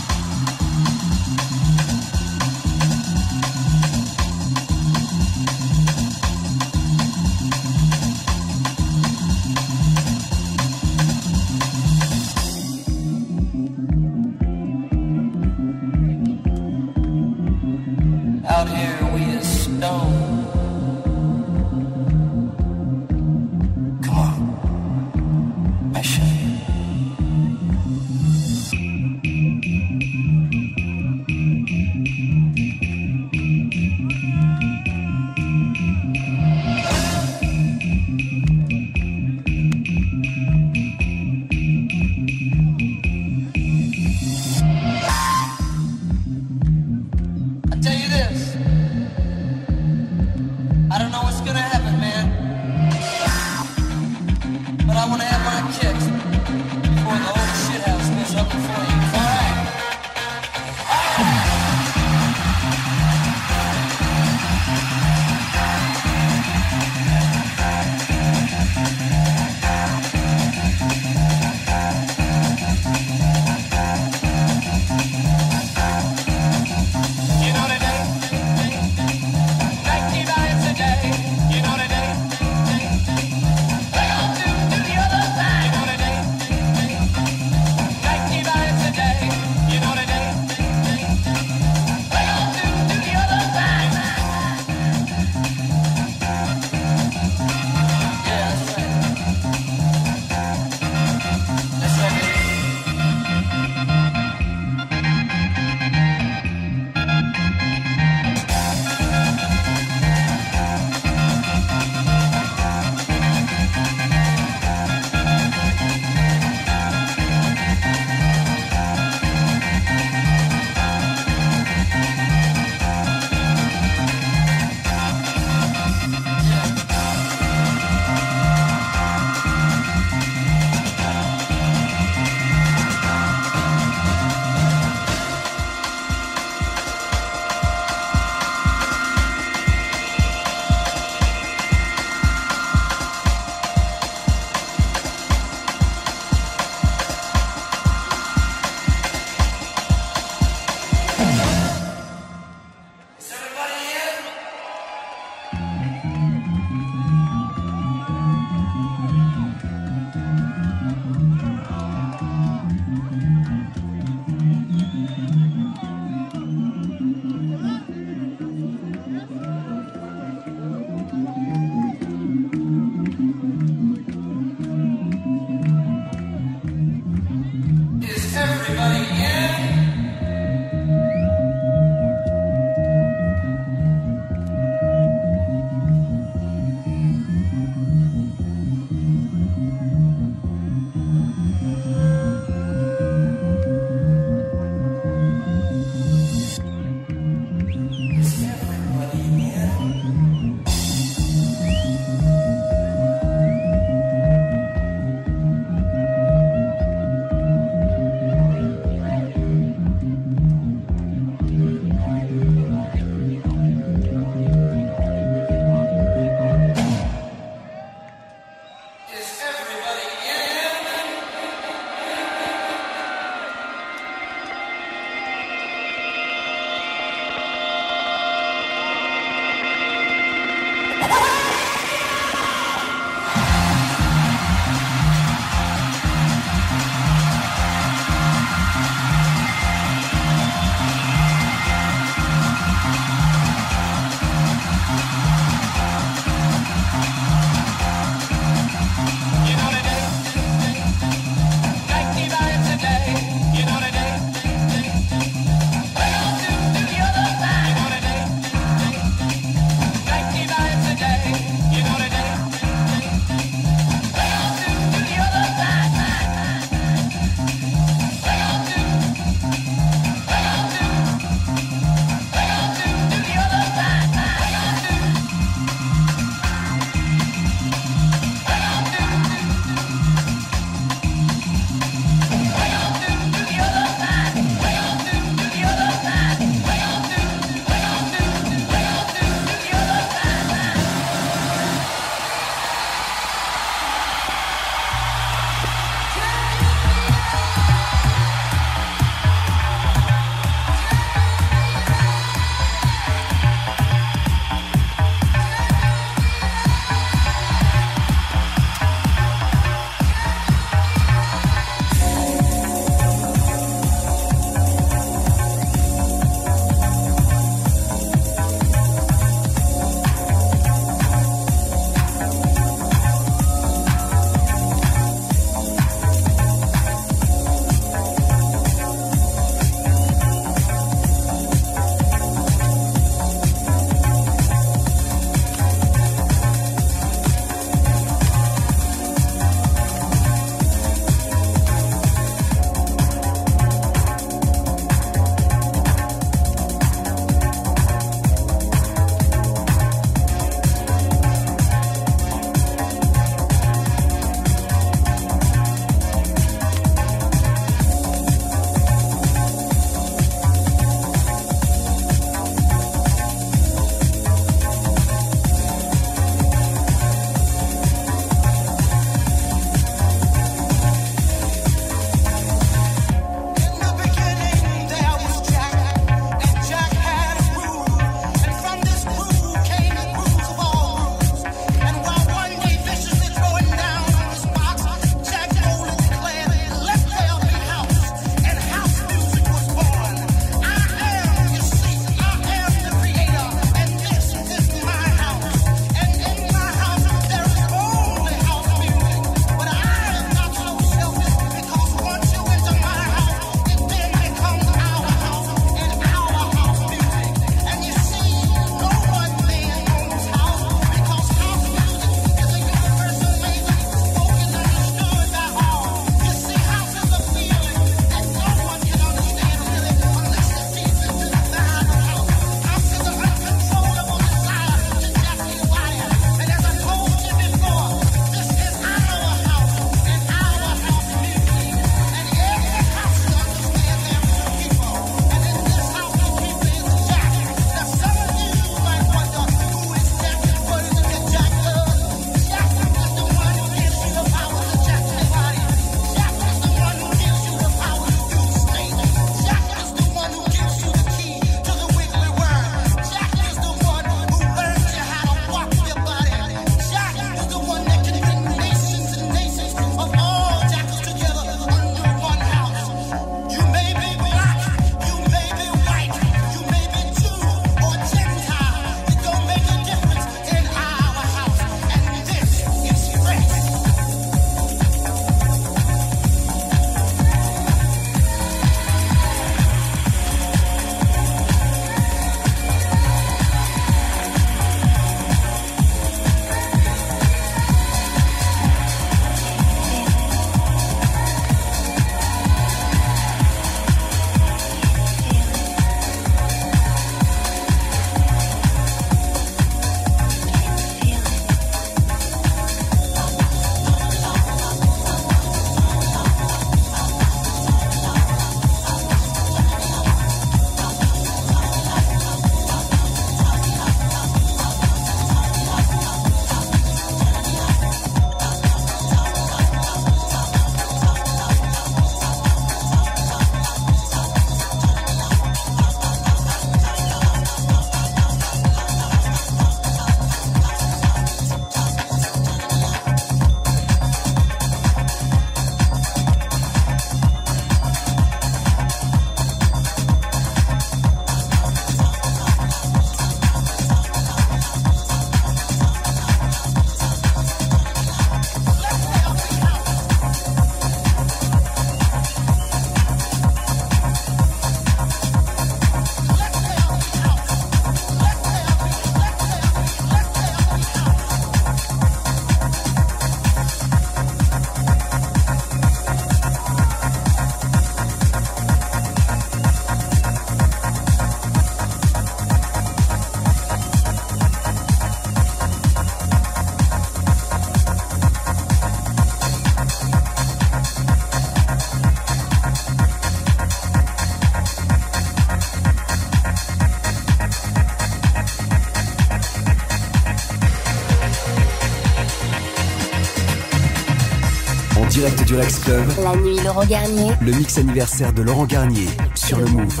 Club, La nuit Laurent Garnier. le mix anniversaire de Laurent Garnier sur le Move.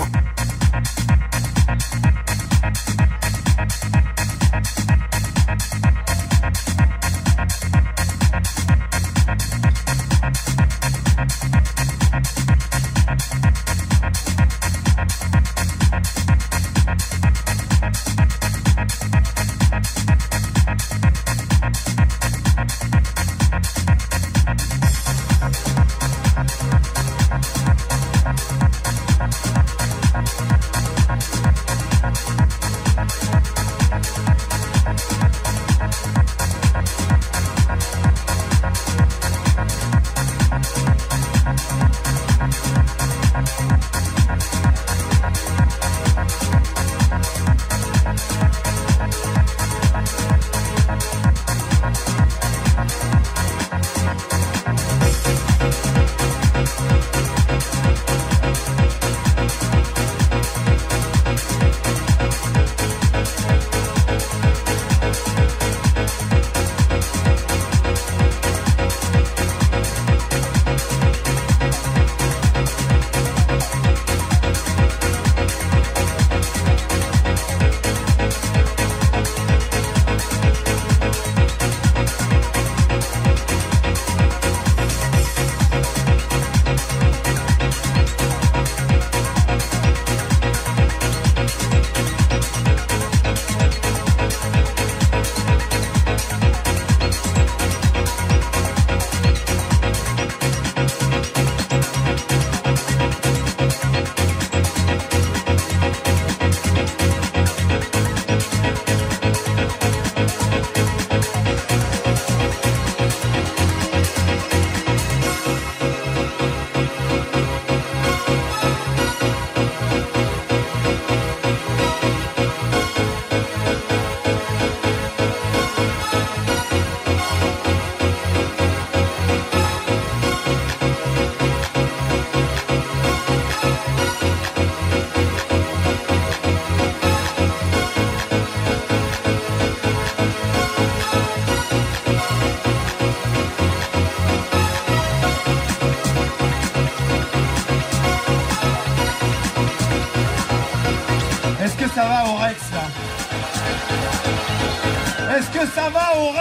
Gustavo!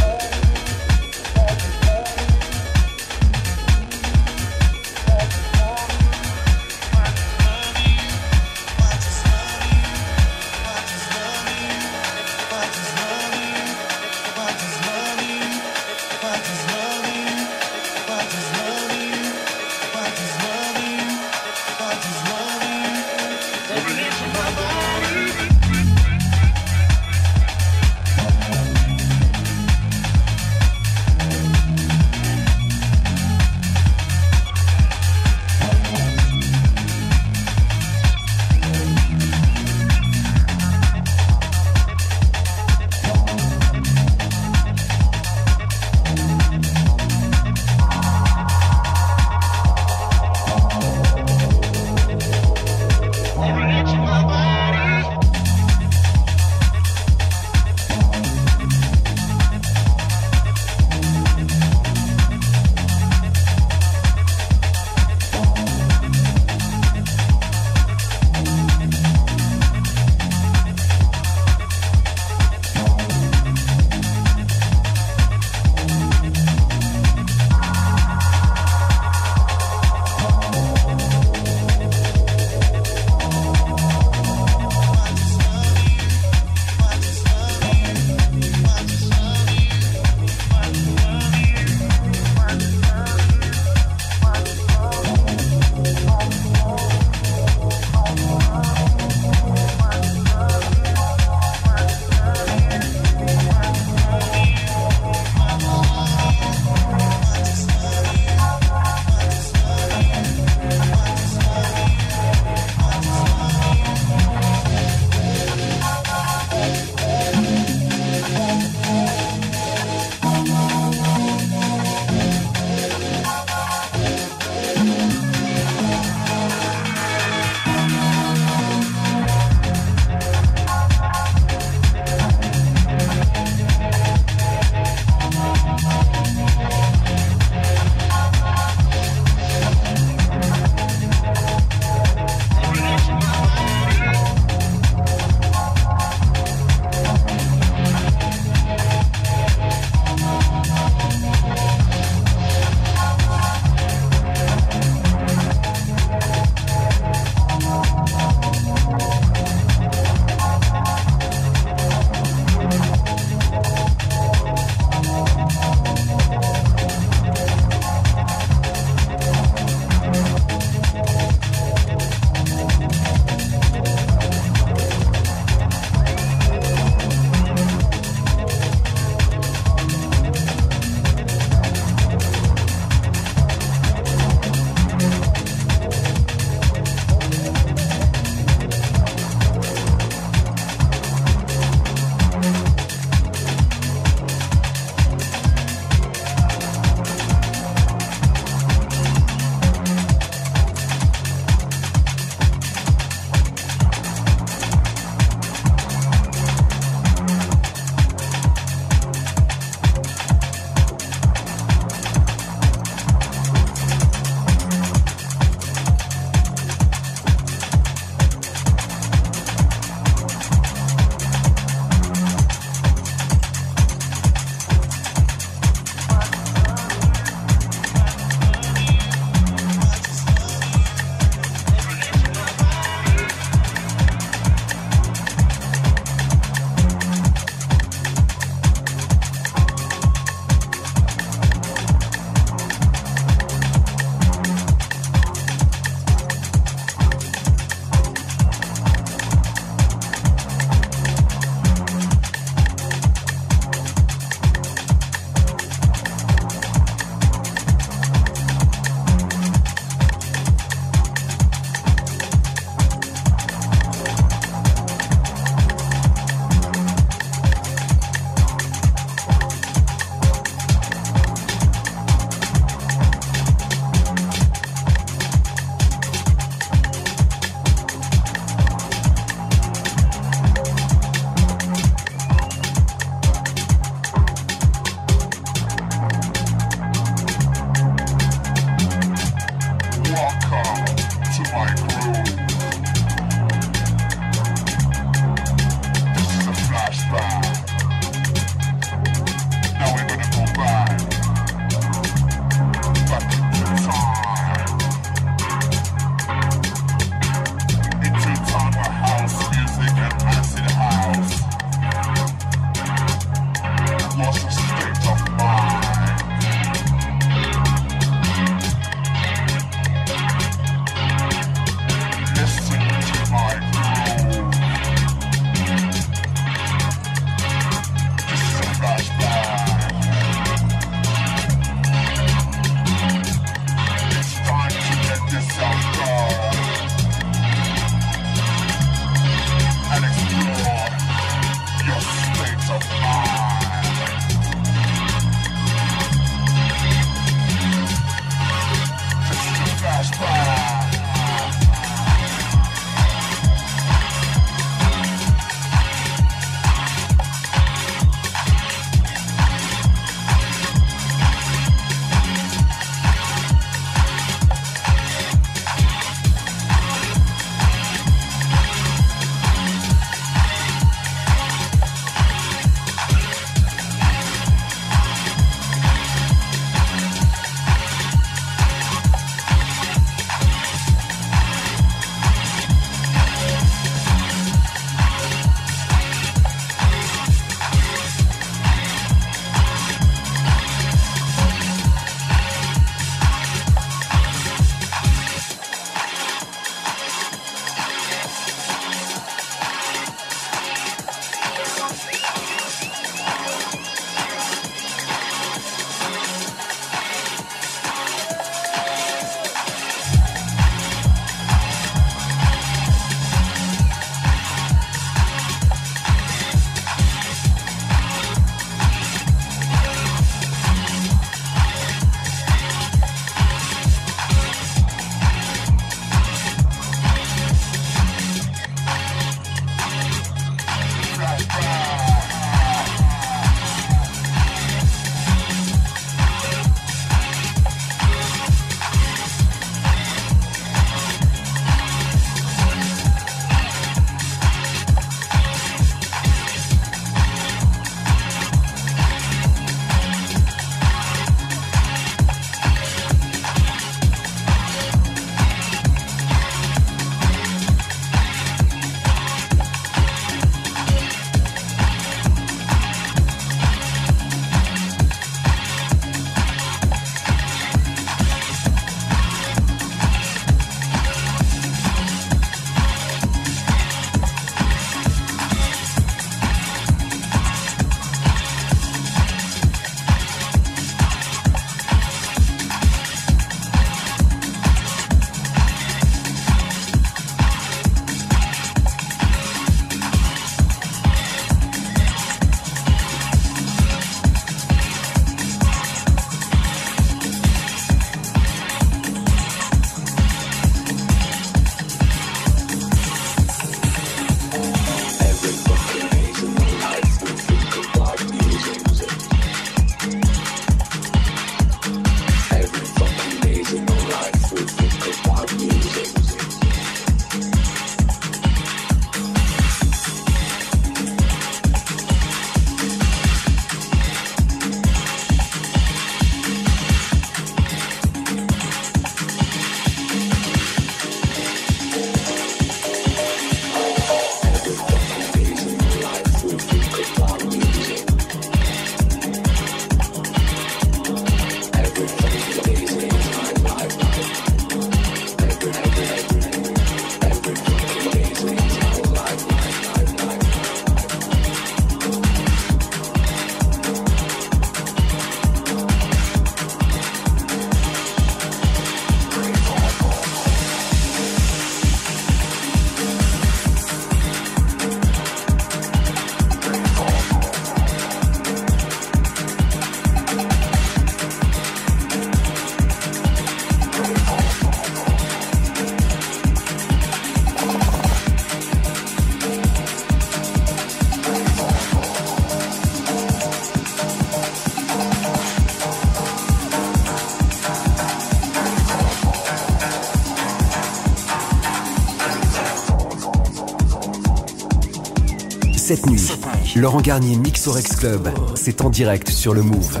Laurent Garnier Mixorex Club, c'est en direct sur le Move.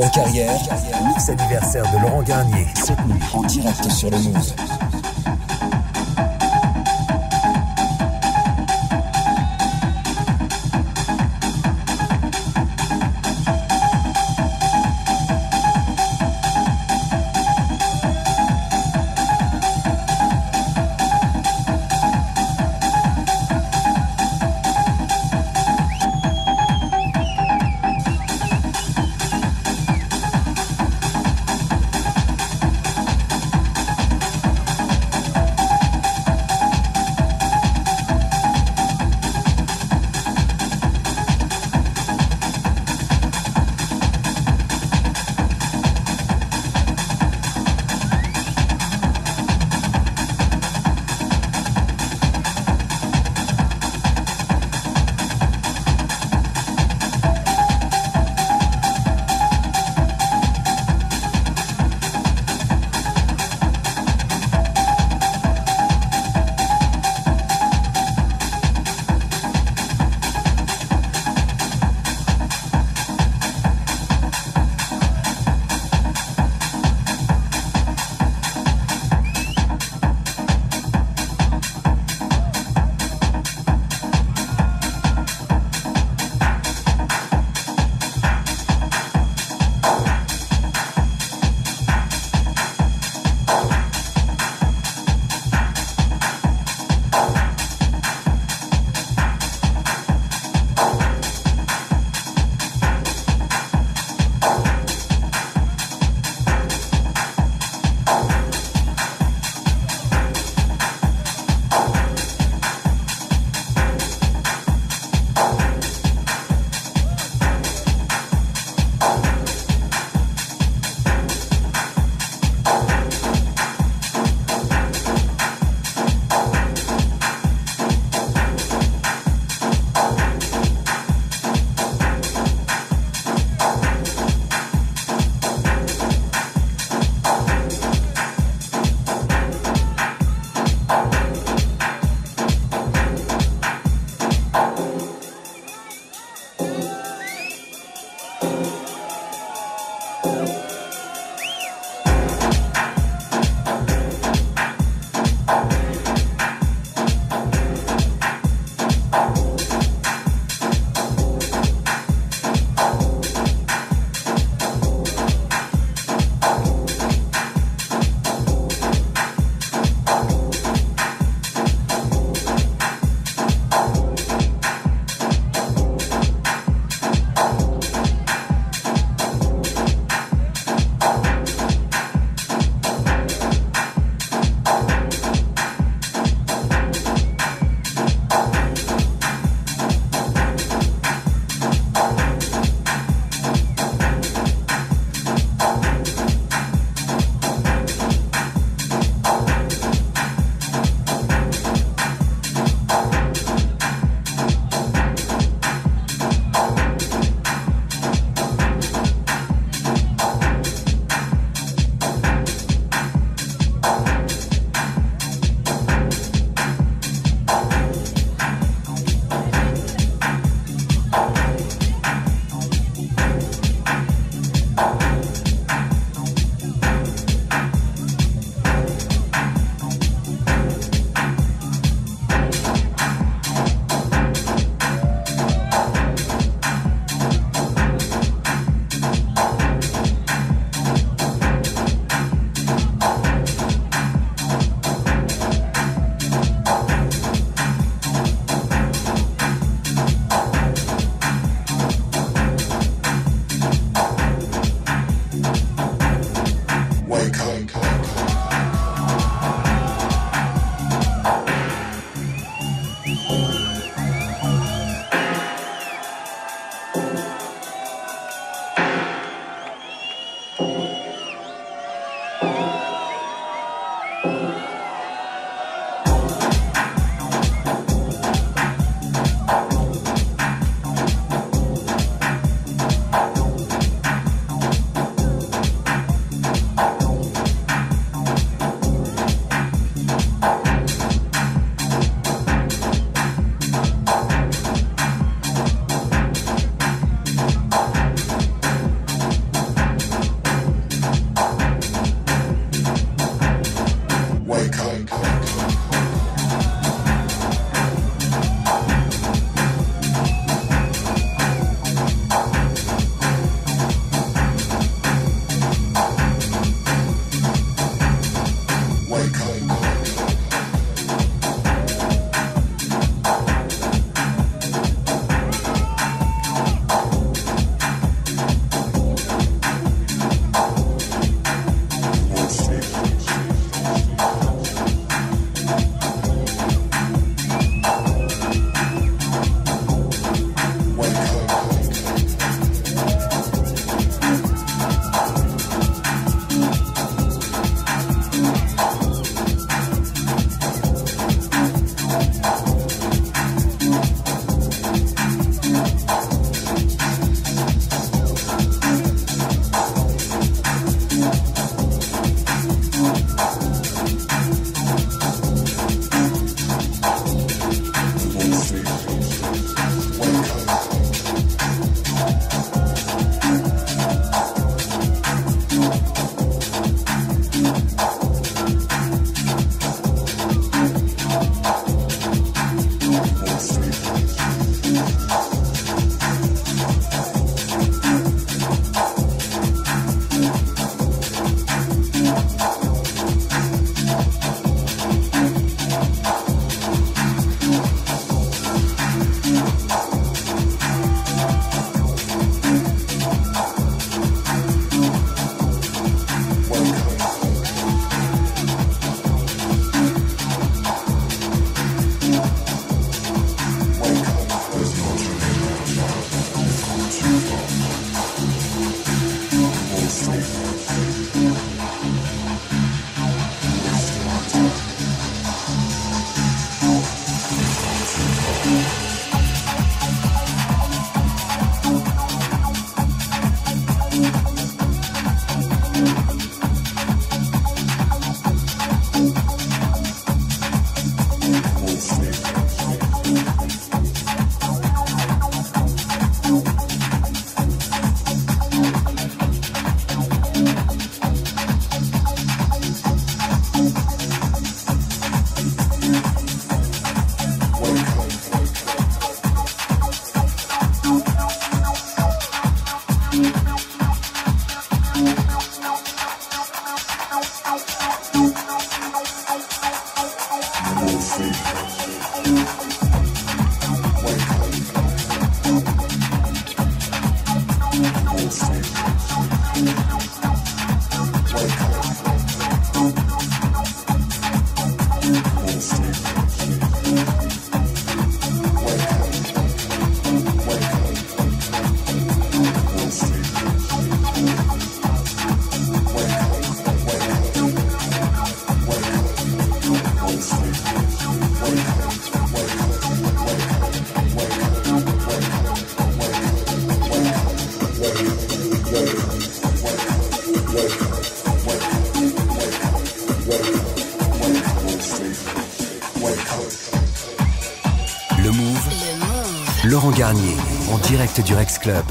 25 ans de carrière, mix anniversaire de Laurent Garnier. Cette nuit, en direct sur le Move. Garnier, en direct du Rex Club.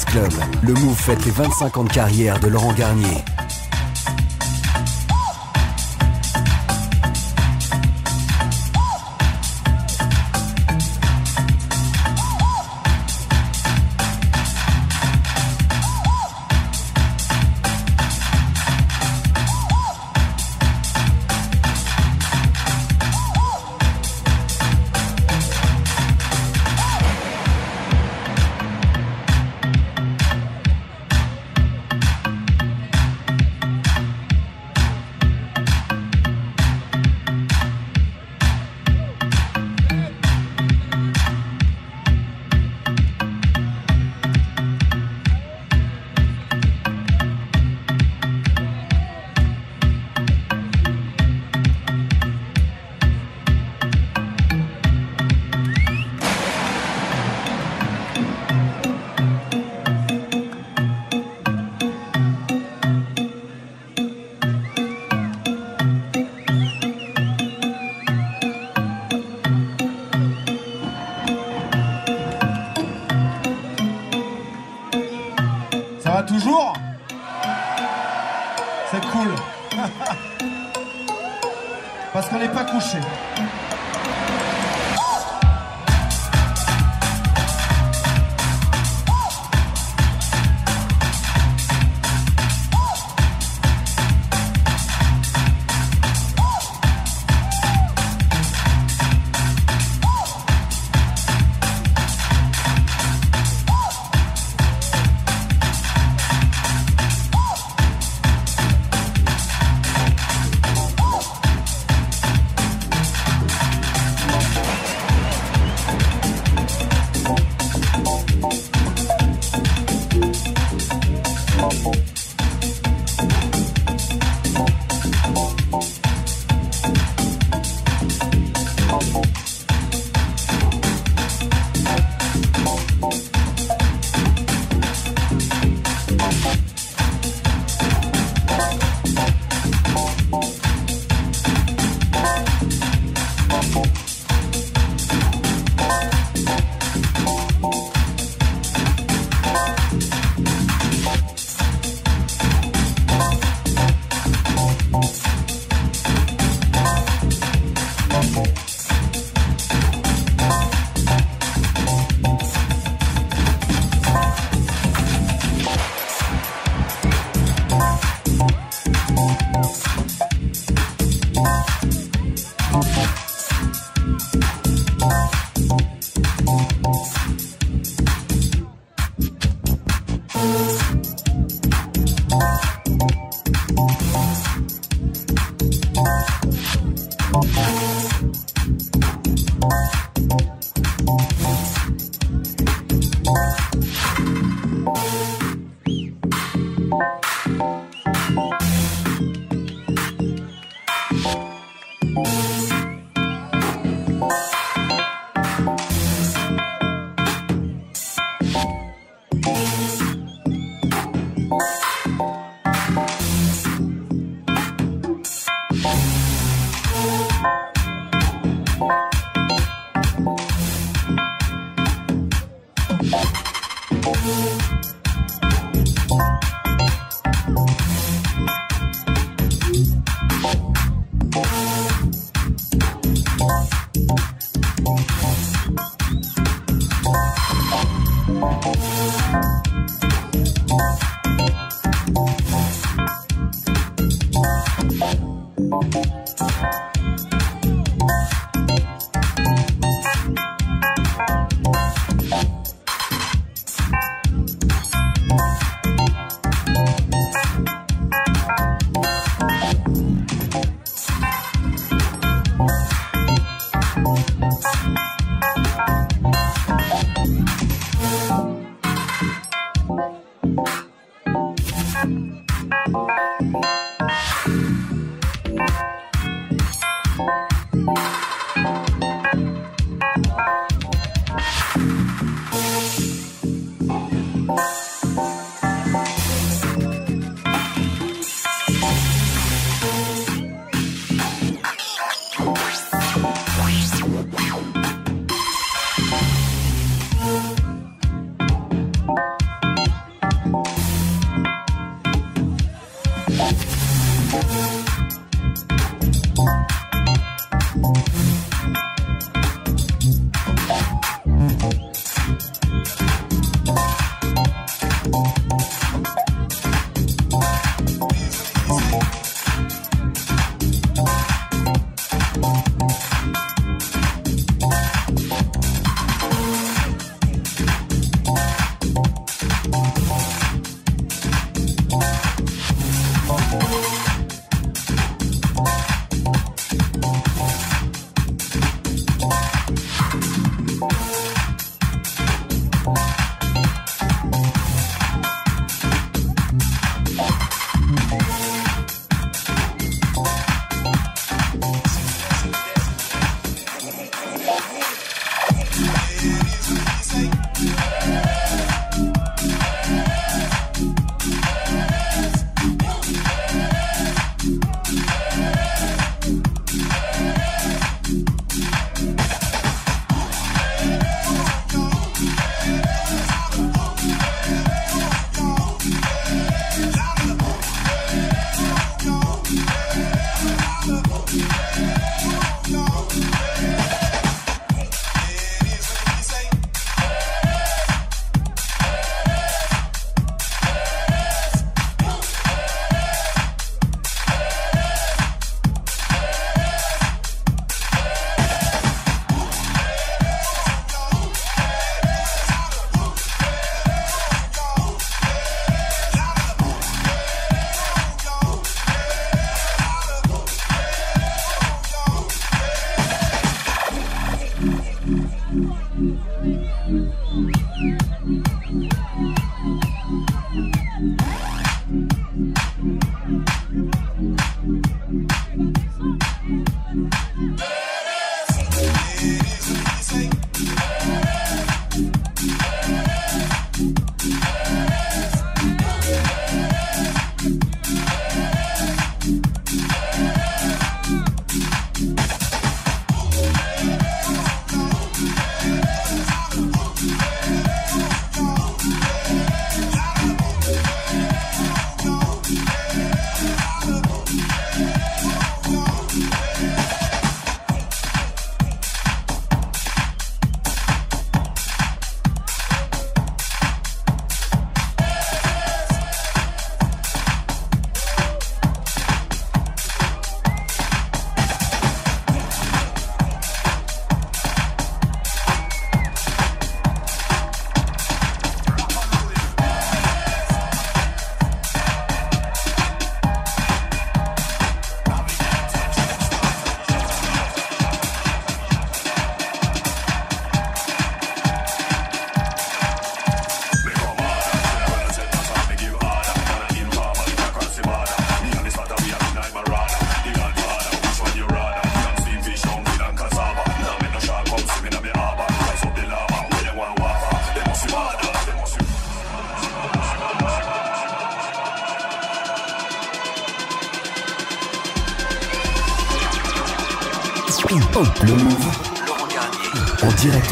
Club, le Move fête les 25 ans de carrière de Laurent Garnier.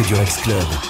sur Ex Club.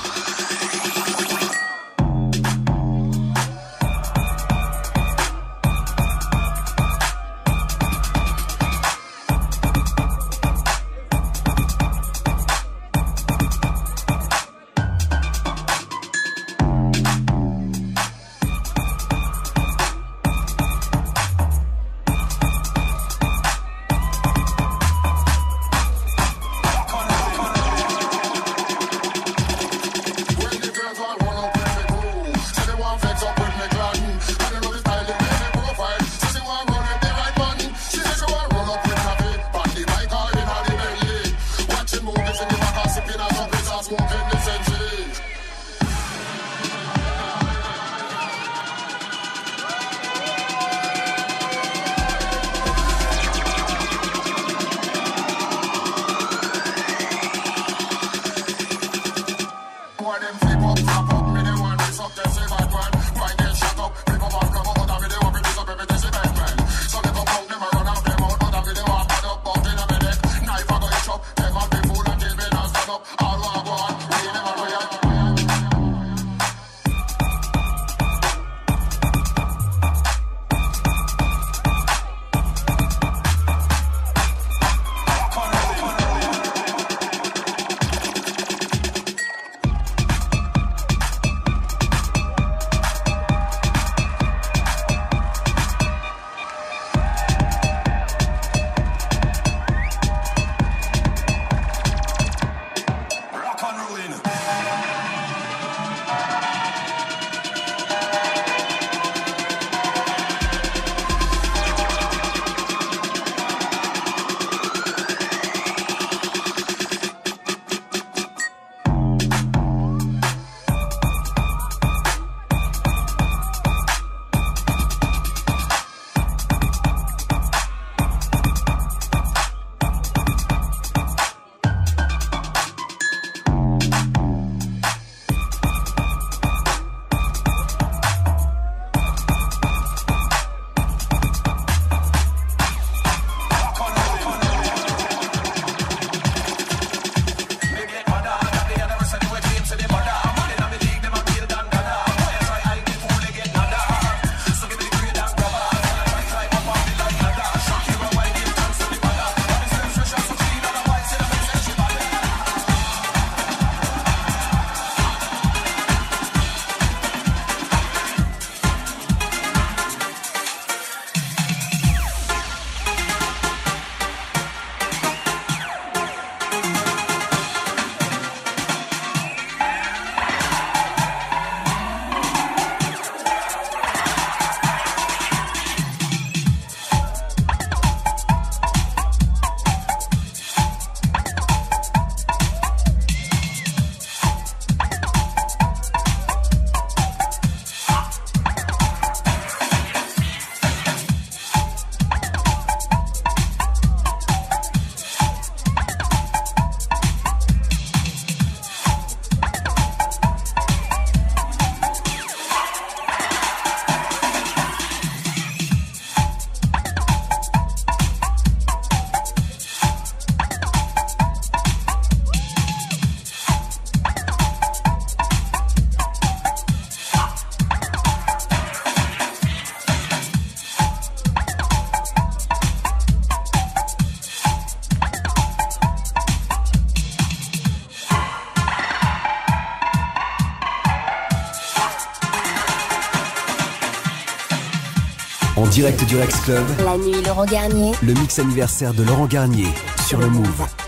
Direct du Rex Club. La nuit, Laurent Garnier. Le mix anniversaire de Laurent Garnier sur le Move.